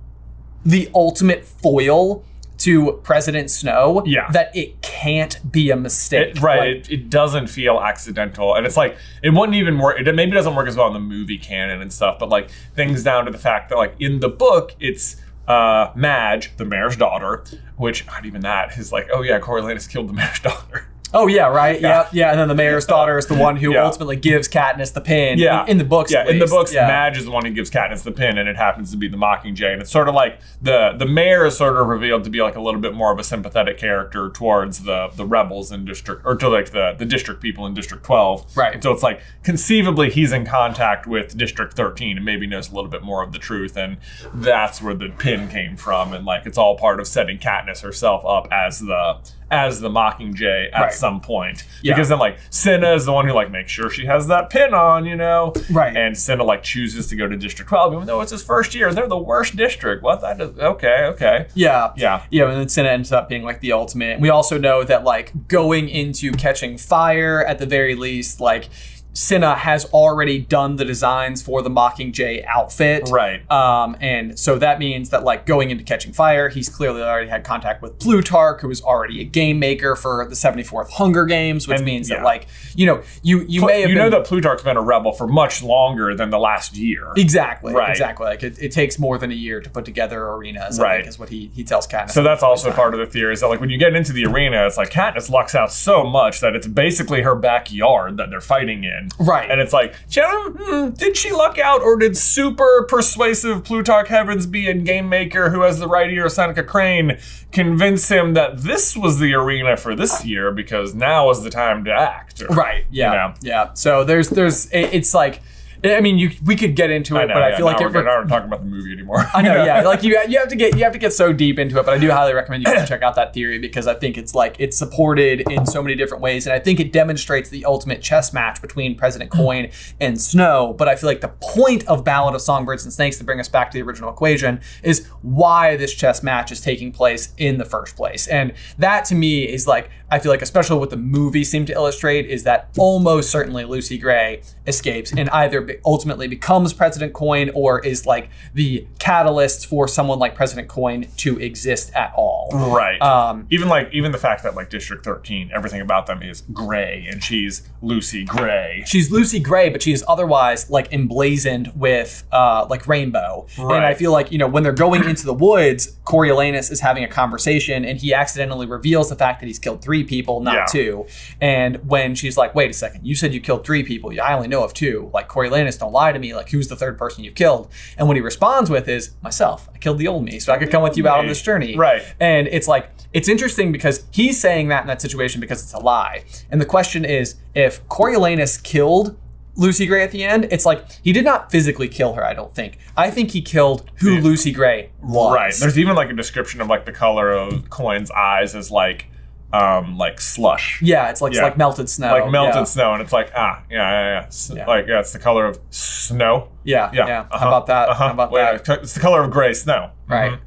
the ultimate foil to President Snow Yeah. that it can't be a mistake. It, right, Like, it, it doesn't feel accidental, and it's like it wouldn't even work. It maybe doesn't work as well in the movie canon and stuff, but like things down to the fact that like in the book, it's uh, Madge, the mayor's daughter, which not even that is like, oh yeah, Coriolanus killed the mayor's daughter. Oh yeah, right. Yeah. yeah, And then the mayor's daughter is the one who Yeah. ultimately gives Katniss the pin. Yeah, In, in the books. Yeah, in the books, Yeah. Madge is the one who gives Katniss the pin, and it happens to be the Mockingjay. And it's sort of like the the mayor is sort of revealed to be like a little bit more of a sympathetic character towards the the rebels in district or to like the the district people in District Twelve. Right. And so it's like conceivably he's in contact with District Thirteen and maybe knows a little bit more of the truth, and that's where the pin came from. And like it's all part of setting Katniss herself up as the as the Mockingjay at Right. some point. Yeah. Because then like Cinna is the one who like makes sure she has that pin on, you know. Right. And Cinna like chooses to go to District 12, even though it's his first year. They're the worst district. What that is okay, okay. Yeah. Yeah. You know, and then Cinna ends up being like the ultimate. We also know that like going into catching fire at the very least, like Cinna has already done the designs for the Mockingjay outfit. Right. Um, and so that means that like going into catching fire, he's clearly already had contact with Plutarch, who is already a game maker for the 74th Hunger Games, which And, means yeah. that like, you know, you you may have you know that Plutarch's been a rebel for much longer than the last year. Exactly. Right. Exactly. Like it, it takes more than a year to put together arenas. I Right. think is what he he tells Katniss. So that's also part of the theory is that like when you get into the arena, it's like Katniss lucks out so much that it's basically her backyard that they're fighting in. Right. And it's like, hmm, did she luck out or did super persuasive Plutarch Heavensbee and game maker who has the right ear of Seneca Crane convince him that this was the arena for this year because now is the time to act? Or- Right. Yeah. You know. Yeah. So there's there's it- it's like I mean you we could get into it, I know, but I yeah, feel like now it we're, re- not we're talking about the movie anymore. I know, yeah. Like you, you have to get you have to get so deep into it, but I do highly recommend you guys check out that theory because I think it's like it's supported in so many different ways, and I think it demonstrates the ultimate chess match between President hmm. Coin and Snow. But I feel like the point of Ballad of Songbirds and Snakes to bring us back to the original equation is why this chess match is taking place in the first place, and that to me is like I feel like especially what the movie seemed to illustrate is that almost certainly Lucy Gray escapes, in either ultimately becomes President Coin or is like the catalyst for someone like President Coin to exist at all. Right. Um, even like even the fact that like District 13, everything about them is gray, and she's Lucy Gray. she's Lucy Gray, but she is otherwise like emblazoned with uh, like rainbow. And I feel like you know when they're going into the woods, Coriolanus is having a conversation, and he accidentally reveals the fact that he's killed three people, not Yeah. two. And when she's like, "Wait a second, you said you killed three people. I only know of two. Like Coriolanus, don't lie to me. Like who's the third person you've killed?" And what he responds with is, "Myself. I killed the old me, so I could come with you out on this journey." Right. And it's like it's interesting because he's saying that in that situation because it's a lie. And the question is, if Coriolanus killed Lucy Gray at the end, it's like he did not physically kill her. I don't think. I think he killed who Yeah. Lucy Gray was. Right. There's even like a description of like the color of Coin's eyes as like um like slush. yeah, it's like it's like melted snow. Like melted yeah. snow, and it's like ah, yeah, yeah, yeah. S- Yeah. Like yeah, it's the color of snow. Yeah, yeah. Yeah. How about that? Uh-huh. How about Wait, that? It's the color of gray snow. Right. Mhm.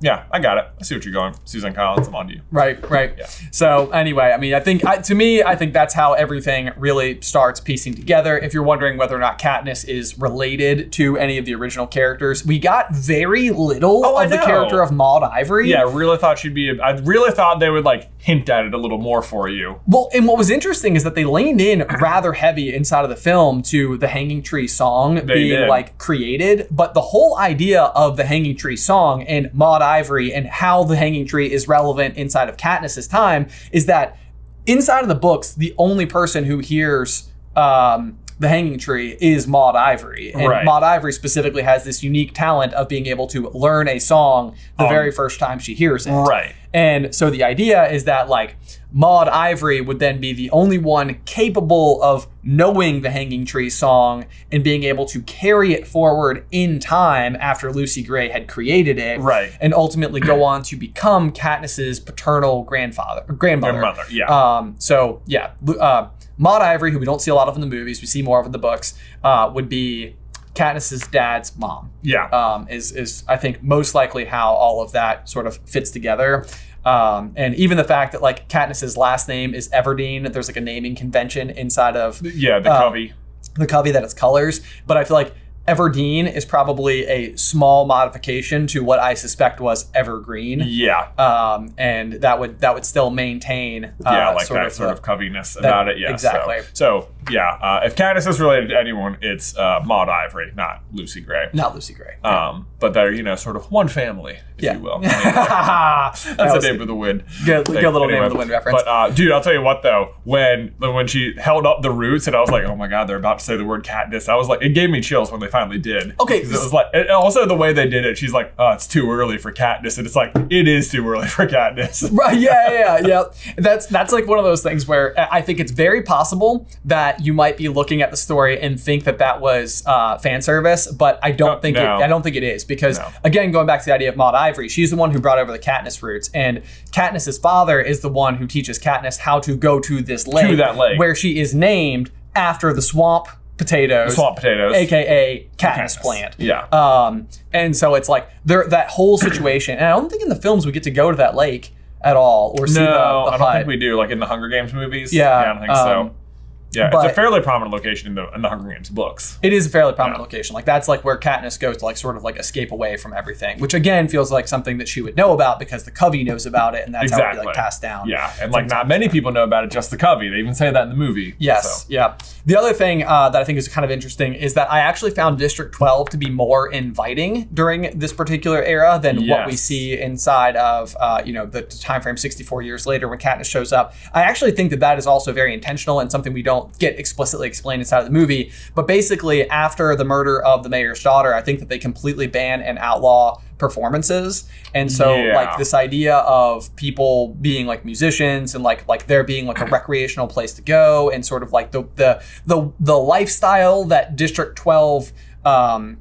Yeah, I got it. I see what you're going, Susan Collins. I'm on to you. Right, right. Yeah. So anyway, I mean, I think I, to me, I think that's how everything really starts piecing together. If you're wondering whether or not Katniss is related to any of the original characters, we got very little Oh, of the character of Maud Ivory. Yeah, I really thought she'd be. I really thought they would like hint at it a little more for you. Well, and what was interesting is that they leaned in rather heavy inside of the film to the Hanging Tree song being did. like created, but the whole idea of the Hanging Tree song and Maud Ivory and how the Hanging Tree is relevant inside of Katniss's time is that inside of the books, the only person who hears um, the Hanging Tree is Maud Ivory, and Right. Maud Ivory specifically has this unique talent of being able to learn a song the Um, very first time she hears it. Right. And so the idea is that like Maud Ivory would then be the only one capable of knowing the Hanging Tree song and being able to carry it forward in time after Lucy Gray had created it, Right. And ultimately go on to become Katniss's paternal grandfather, grandmother. Grandmother, yeah. Um. So yeah, uh, Maud Ivory, who we don't see a lot of in the movies, we see more of in the books, uh, would be Katniss's dad's mom Yeah. um, is is I think most likely how all of that sort of fits together. Um, and even the fact that like Katniss's last name is Everdeen, there's like a naming convention inside of yeah. The uh, covey. the covey that it's colors. But I feel like Everdeen is probably a small modification to what I suspect was Evergreen. Yeah. Um, and that would that would still maintain uh, yeah, like sort that of sort the- of coveyness about it. Yeah, exactly. So, so yeah, uh, if Katniss is related to anyone, it's uh, Maud Ivory, not Lucy Gray. not Lucy Gray. Um, but they're you know sort of one family, if yeah. you will. That's That's a name of the wind. Good- good little name of the wind reference. But uh, dude, I'll tell you what though, when when she held up the roots, and I was like, oh my god, they're about to say the word Katniss. I was like, it gave me chills when they finally did. Okay, 'Cause it was like, and also the way they did it. She's like, oh, it's too early for Katniss, and it's like, it is too early for Katniss. Right, yeah, yeah, yeah, yeah. That's that's like one of those things where I think it's very possible that you might be looking at the story and think that that was uh, fan service, but I don't No, think no. it. I don't think it is because No. again, going back to the idea of Maud Ivory, she's the one who brought over the Katniss roots, and Katniss's father is the one who teaches Katniss how to go to this lake, that lake. where she is named after the swamp potatoes, Swamp potatoes. aka Katniss. plant. Yeah. Um, and so it's like there that whole situation, and I don't think in the films we get to go to that lake at all or see no, the, the I don't hut. think we do. Like in the Hunger Games movies. Yeah, I don't think um, so. Yeah, but- it's a fairly prominent location in the in the Hunger Games books. It is a fairly prominent Yeah. location. Like that's like where Katniss goes to like sort of like escape away from everything, which again feels like something that she would know about because the Covey knows about it, and that's how it would be like Exactly. passed down. Yeah, and like not many people know about it. Just the Covey. They even say that in the movie. Yes, So. yeah. The other thing uh, that I think is kind of interesting is that I actually found District 12 to be more inviting during this particular era than what we see inside of, uh, you know, the time frame 64 years later when Katniss shows up. I actually think that that is also very intentional and something we don't get explicitly explained inside of the movie. But basically, after the murder of the mayor's daughter, I think that they completely ban and outlaw performances and so Yeah. like this idea of people being like musicians and like like there being like a recreational place to go and sort of like the the the, the lifestyle that district 12 um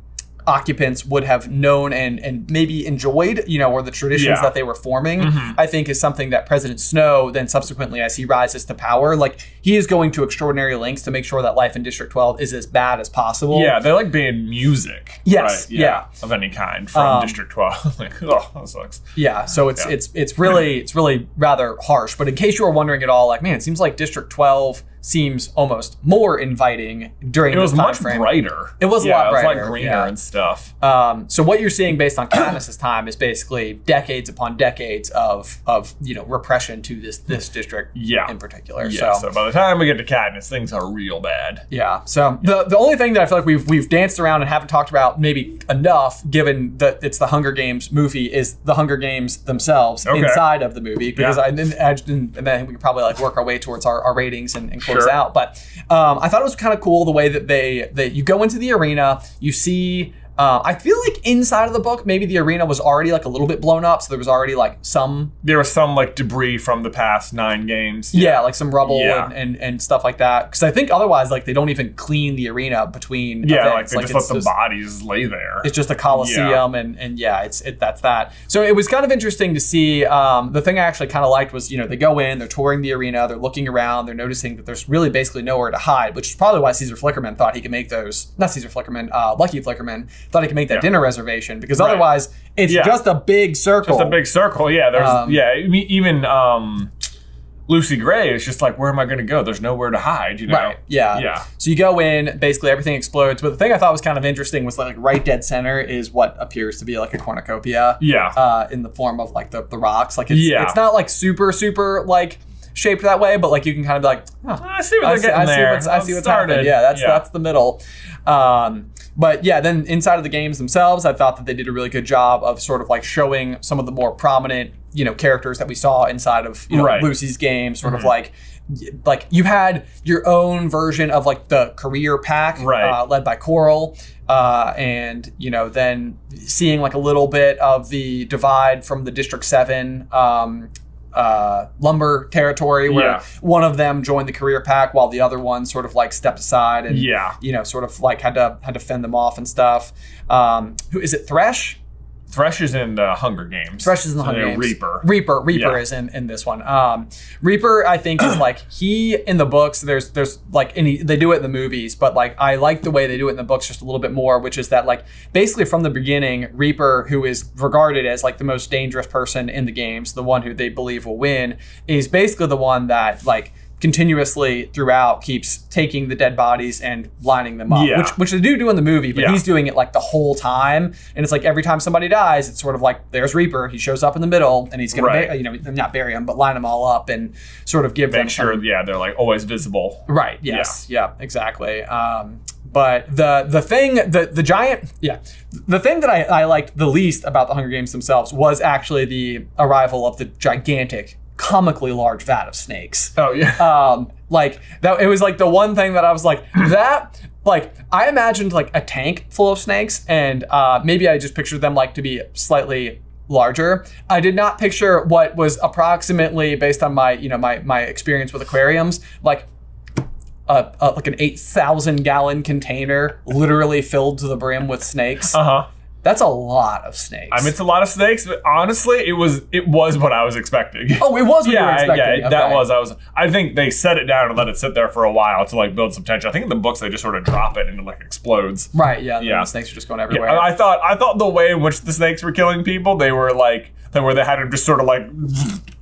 occupants would have known and and maybe enjoyed you know or the traditions Yeah. Mm-hmm. that they were forming i think is something that president snow then subsequently as he rises to power like he is going to extraordinary lengths to make sure that life in district 12 is as bad as possible Yeah, they're like being music. Yes, right? yeah. of any kind from Um, District Twelve. like, oh, that sucks. Yeah, so it's Yeah. it's it's really it's really rather harsh. But in case you were wondering at all, like man, it seems like District Twelve seems almost more inviting during It this was much frame. brighter. It was a yeah, lot It was like greener yeah. and stuff. Um, so what you're seeing based on Katniss's time is basically decades upon decades of of you know repression to this this district Yeah. in particular. Yeah. so So by the time we get to Katniss, things are real bad. yeah. So the the only thing that I feel like we've we've danced around and haven't talked about maybe enough, given that it's the Hunger Games movie, is the Hunger Games themselves Okay. inside of the movie. Because Yeah. I didn't, and then we could probably like work our way towards our, our ratings and, and Sure. out. But um, I thought it was kind of cool the way that they that you go into the arena, you see. Uh, I feel like inside of the book, maybe the arena was already like a little bit blown up, so there was already like some There was some like debris from the past nine games. yeah, like some rubble Yeah. and, and, and stuff like that. Because I think otherwise, like they don't even clean the arena between Yeah, like events. they just let it's the bodies lay there. it's just a coliseum, and and yeah, it's it that's that. So it was kind of interesting to see. Um, the thing I actually kind of liked was you know they go in, they're touring the arena, they're looking around, they're noticing that there's really basically nowhere to hide, which is probably why Caesar Flickerman thought he could make those. Not Caesar Flickerman, uh, Lucky Flickerman thought he could make that Yeah. dinner reservation because Right. otherwise it's Yeah. just a big circle. Just a big circle. Yeah, there's Um, yeah. Even um, Lucy Gray is just like, where am I going to go? There's nowhere to hide. You know. Right. Yeah. Yeah. So you go in, basically everything explodes. But the thing I thought was kind of interesting was like right dead center is what appears to be like a cornucopia. Yeah. Uh, in the form of like the, the rocks. Like it's Yeah. it's not like super super like shaped that way, but like you can kind of be like, oh, I see what I they're see, getting I see there. what's I see what's Started. happening. Yeah, that's that's the middle. Um, but yeah, then inside of the games themselves, I thought that they did a really good job of sort of like showing some of the more prominent, you know, characters that we saw inside of you know Right. Lucy's game, sort Mhm. of like like you had your own version of like the career pack Right. uh, led by Coral. Uh, and you know, then seeing like a little bit of the divide from the District Seven um, uh, lumber territory, where Yeah. one of them joined the career pack while the other one sort of like stepped aside and Yeah. you know, sort of like had to had to fend them off and stuff. Um, who is it? Thresh. Thresh is in the Hunger Games. Thresh is in the So Hunger Games. Reaper. Reaper. Reaper Yeah. is in, in this one. Um, Reaper, I think, is like he in the books. There's there's like any they do it in the movies, but like I like the way they do it in the books just a little bit more, which is that like basically from the beginning, Reaper, who is regarded as like the most dangerous person in the games, the one who they believe will win, is basically the one that like continuously throughout keeps taking the dead bodies and lining them up, Yeah. which which they do do in the movie, but Yeah. he's doing it like the whole time, and it's like every time somebody dies, it's sort of like there's Reaper. He shows up in the middle, and he's gonna, Right. ba- you know, not bury him, but line them all up and sort of give them Make sure, some- yeah, they're like always visible. Right. Yes. Yeah. exactly. Um, but the the thing the the giant yeah the thing that I, I liked the least about the Hunger Games themselves was actually the arrival of the gigantic comically large vat of snakes Oh yeah. um like that it was like the one thing that i was like that like i imagined like a tank full of snakes and uh maybe i just pictured them like to be slightly larger i did not picture what was approximately based on my you know my my experience with aquariums like a, a like an 8000 gallon container literally filled to the brim with snakes Uh huh. That's a lot of snakes I mean, it's a lot of snakes, but honestly, it was it was what I was expecting. oh it was what you were yeah, expecting yeah, that was. I was. I think they set it down and let it sit there for a while to like build some tension. I think in the books they just sort of drop it and it like explodes. right yeah, Yeah. the snakes are just going everywhere I I thought I thought the way in which the snakes were killing people, they were like where they had to just sort of like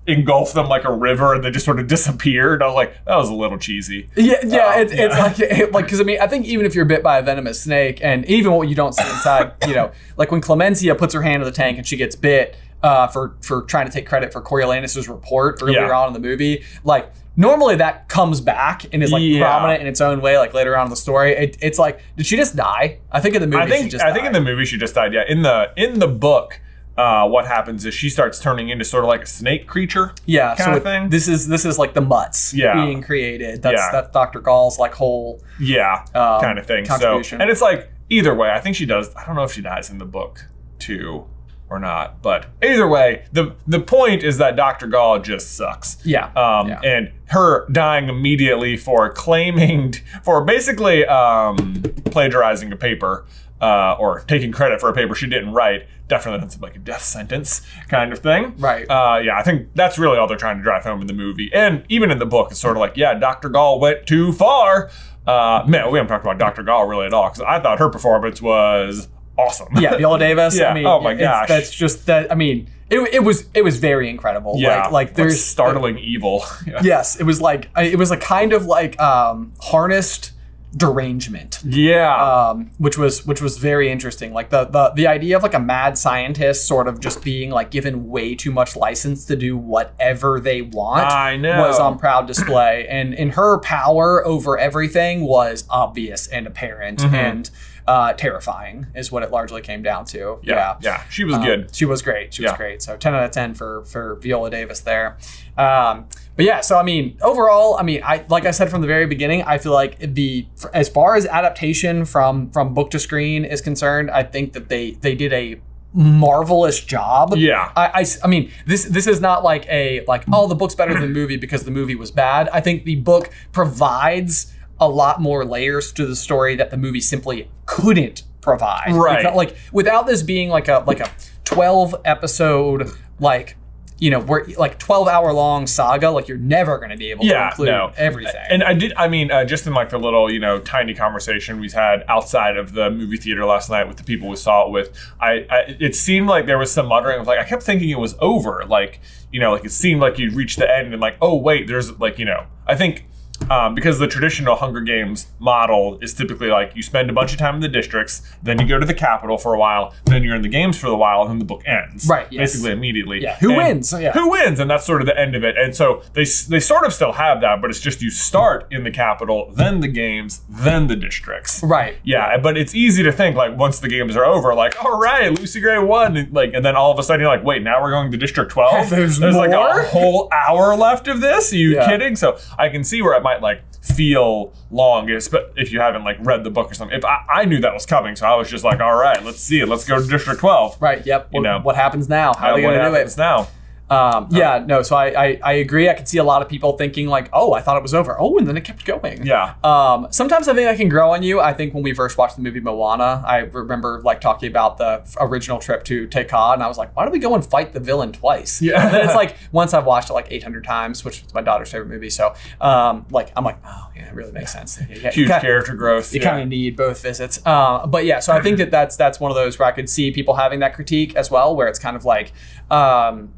engulf them like a river and they just sort of disappeared. I was like, that was a little cheesy. Yeah, yeah, Um, it's, it's like it, like because I mean I think even if you're bit by a venomous snake and even what you don't see inside, you know, like when Clemensia puts her hand in the tank and she gets bit uh, for for trying to take credit for Coriolanus's report earlier Yeah. on in the movie, like normally that comes back and is like Yeah. prominent in its own way, like later on in the story. It, it's like did she just die? I think in the movie I think she just I think in the movie she just died. Yeah, in the in the book. Uh, what happens is she starts turning into sort of like a snake creature. yeah, kinda so it- thing. this is this is like the mutts Yeah. being created. That's Yeah. that's Dr. Gall's like whole Yeah, Um, kind of thing. So, and it's like either way. I think she does. I don't know if she dies in the book too or not, but either way, the the point is that Dr. Gall just sucks. yeah. Um, Yeah. and her dying immediately for claiming for basically um, plagiarizing a paper uh, or taking credit for a paper she didn't write. Definitely that's like a death sentence kind of thing. Right. Uh, yeah, I think that's really all they're trying to drive home in the movie, and even in the book, it's sort of like, yeah, Dr. Gall went too far. Uh, man, we haven't talked about Dr. Gall really at all because I thought her performance was awesome. yeah, Viola Davis. Yeah. I mean, Oh my gosh. that's just that. I mean, it, it was it was very incredible. yeah. like, like there's startling evil. Yeah. Yes, it was like it was a kind of like um, harnessed derangement. Yeah. um, which was which was very interesting. Like the, the the idea of like a mad scientist sort of just being like given way too much license to do whatever they want. I know. was on proud display, and and her power over everything was obvious and apparent Mm-hmm. and uh, terrifying, is what it largely came down to. yeah. Yeah. She was Um, good. She was great. She was great. So 10 out of 10 for for Viola Davis there. Um, but yeah, so I mean, overall, I mean, I like I said from the very beginning, I feel like the as far as adaptation from from book to screen is concerned, I think that they they did a marvelous job. Yeah. I I mean, this this is not like a like oh the book's better than the movie because the movie was bad. I think the book provides a lot more layers to the story that the movie simply couldn't provide. Right. It felt like without this being like a like a 12 episode like you know, we're like 12 hour long saga, like you're never going to be able to Yeah, include no. everything. And I did. I mean, uh, just in like the little, you know, tiny conversation we had outside of the movie theater last night with the people we saw it with, I, I it seemed like there was some muttering of like I kept thinking it was over. Like you know, like it seemed like you'd reached the end and like oh wait, there's like you know, I think. Um, because the traditional Hunger Games model is typically like you spend a bunch of time in the districts, then you go to the Capitol for a while, then you're in the games for a while, and then the book ends. Right, yes. Basically immediately. Yeah, who And wins? Yeah. Who wins? And that's sort of the end of it. And so they they sort of still have that, but it's just you start in the Capitol, then the games, then the districts. right. Yeah, but it's easy to think like once the games are over, like all right, Lucy Gray won, and, like, and then all of a sudden you're like, wait, now we're going to District Twelve. There's like more? a whole hour left of this. Are you Yeah. kidding? So I can see where it might like feel long, if you haven't like read the book or something. If I, I knew that was coming, so I was just like, all right, let's see it. Let's go to District Twelve. Right. Yep. What, know. what happens now? How uh, are they what going to do it? happens now? Um, yeah, no. So I, I I agree. I could see a lot of people thinking like, oh, I thought it was over. Oh, and then it kept going. Yeah. Um, sometimes I think I can grow on you. I think when we first watched the movie Moana, I remember like talking about the original trip to Te Kā, and I was like, why do we go and fight the villain twice? Yeah. And then it's like once I've watched it like 800 times, which is my daughter's favorite movie. So, um, like I'm like, oh yeah, it really makes sense. You- you Huge kinda- character growth. you yeah. kind of need both visits. Uh, but yeah, so I think that that's that's one of those where I could see people having that critique as well, where it's kind of like, um,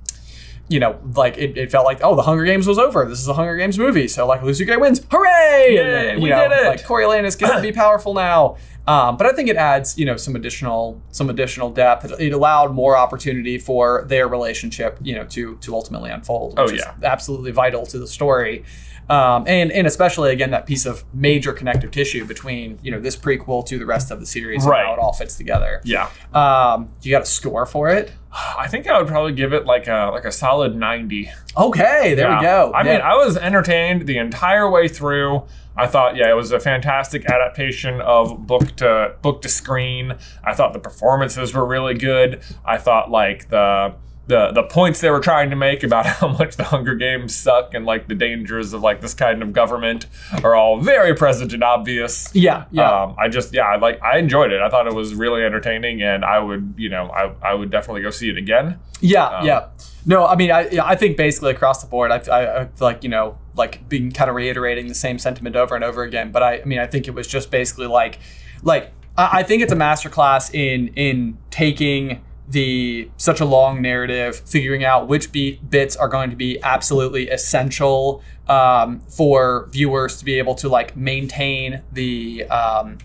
you know, like it, it felt like, oh, the Hunger Games was over. This is a Hunger Games movie, so like Lucy Gray wins, hooray! Yay, then, you we know, did it! Like Coriolanus gets to be powerful now. Um, but I think it adds, you know, some additional some additional depth. It, it allowed more opportunity for their relationship, you know, to to ultimately unfold. Oh, which is yeah. absolutely vital to the story. Um, and and especially again that piece of major connective tissue between you know this prequel to the rest of the series Right. and how it all fits together. Yeah. Um, you got a score for it? I think I would probably give it like a like a solid 90. Okay, there we go. I Yeah. mean, I was entertained the entire way through. I thought, yeah, it was a fantastic adaptation of book to book to screen. I thought the performances were really good. I thought like the the the points they were trying to make about how much the Hunger Games suck and like the dangers of like this kind of government are all very present and obvious. yeah, yeah. Um, I just yeah, I like I enjoyed it. I thought it was really entertaining, and I would you know I I would definitely go see it again. Yeah, Um, yeah. No, I mean, I, I think basically across the board, I, I, I feel like you know, like being kind of reiterating the same sentiment over and over again. But I, I mean, I think it was just basically like, like I, I think it's a masterclass in in taking the such a long narrative, figuring out which beat bits are going to be absolutely essential um, for viewers to be able to like maintain the. Um,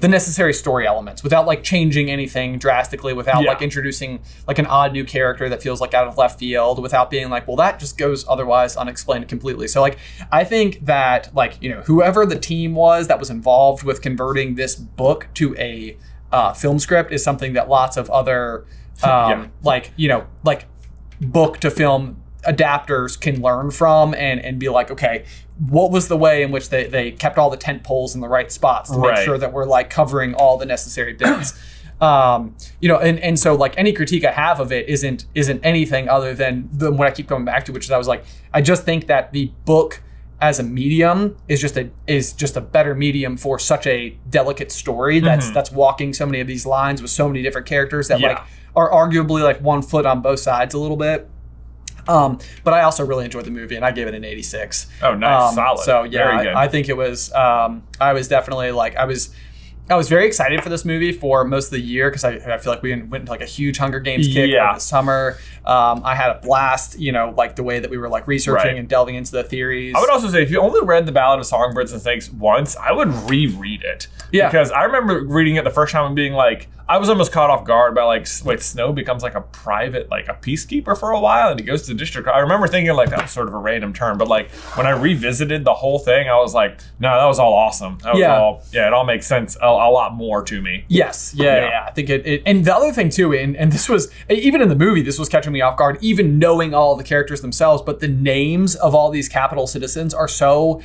the necessary story elements without like changing anything drastically without Yeah. like introducing like an odd new character that feels like out of left field without being like well that just goes otherwise unexplained completely so like i think that like you know whoever the team was that was involved with converting this book to a uh, film script is something that lots of other um, Yeah. like you know like book to film adapters can learn from and and be like okay what was the way in which they, they kept all the tent poles in the right spots to Right. make sure that we're like covering all the necessary bits um you know and and so like any critique i have of it isn't isn't anything other than the what i keep coming back to which is i was like i just think that the book as a medium is just a is just a better medium for such a delicate story that's that's walking so many of these lines with so many different characters that Yeah. like are arguably like one foot on both sides a little bit um, but I also really enjoyed the movie, and I gave it an 86. Oh, nice, Um, solid. So yeah, Very good. I, I think it was. Um, I was definitely like I was. I was very excited for this movie for most of the year because I, I feel like we went into like a huge Hunger Games kick Yeah. over the summer. Um, I had a blast, you know, like the way that we were like researching Right. and delving into the theories. I would also say if you only read the Ballad of Songbirds and Snakes once, I would reread it. Yeah. Because I remember reading it the first time and being like, I was almost caught off guard by like, wait, Snow becomes like a private, like a peacekeeper for a while, and he goes to the district. I remember thinking like that was sort of a random turn, but like when I revisited the whole thing, I was like, no, that was all awesome. That was Yeah. all, yeah, it all makes sense a, a lot more to me. Yes, yeah, yeah. Yeah. yeah. I think it, it. And the other thing too, and, and this was even in the movie, this was catching me off guard. Even knowing all the characters themselves, but the names of all these Capitol citizens are so,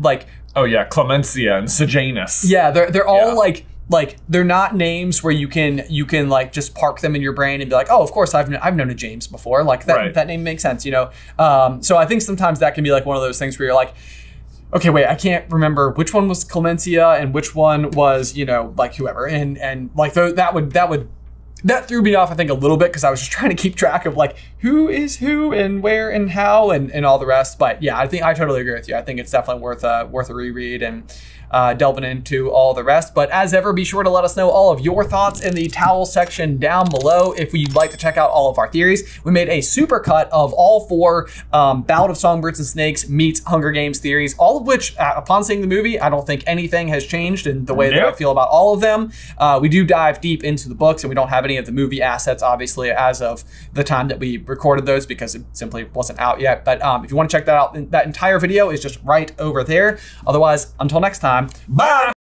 like, Oh yeah, Clemensia and Sejanus. yeah, they're they're all Yeah. like like they're not names where you can you can like just park them in your brain and be like, oh, of course I've kn- I've known a James before. Like that Right. that name makes sense, you know. Um, so I think sometimes that can be like one of those things where you're like. Okay, wait. I can't remember which one was Clemensia and which one was, you know, like whoever, and and like th- that would that would that threw me off. I think a little bit because I was just trying to keep track of like who is who and where and how and, and all the rest. But yeah, I think I totally agree with you. I think it's definitely worth a worth a reread and uh, delving into all the rest. But as ever, be sure to let us know all of your thoughts in the towel section down below. If you'd like to check out all of our theories, we made a super cut of all four um, Ballad of Songbirds and Snakes meets Hunger Games theories, all of which, uh, upon seeing the movie, I don't think anything has changed in the way that I feel about all of them. Uh, we do dive deep into the books, and we don't have any of the movie assets, obviously, as of the time that we recorded those because it simply wasn't out yet. But um, if you want to check that out, that entire video is just right over there. Otherwise, until next time, Bye.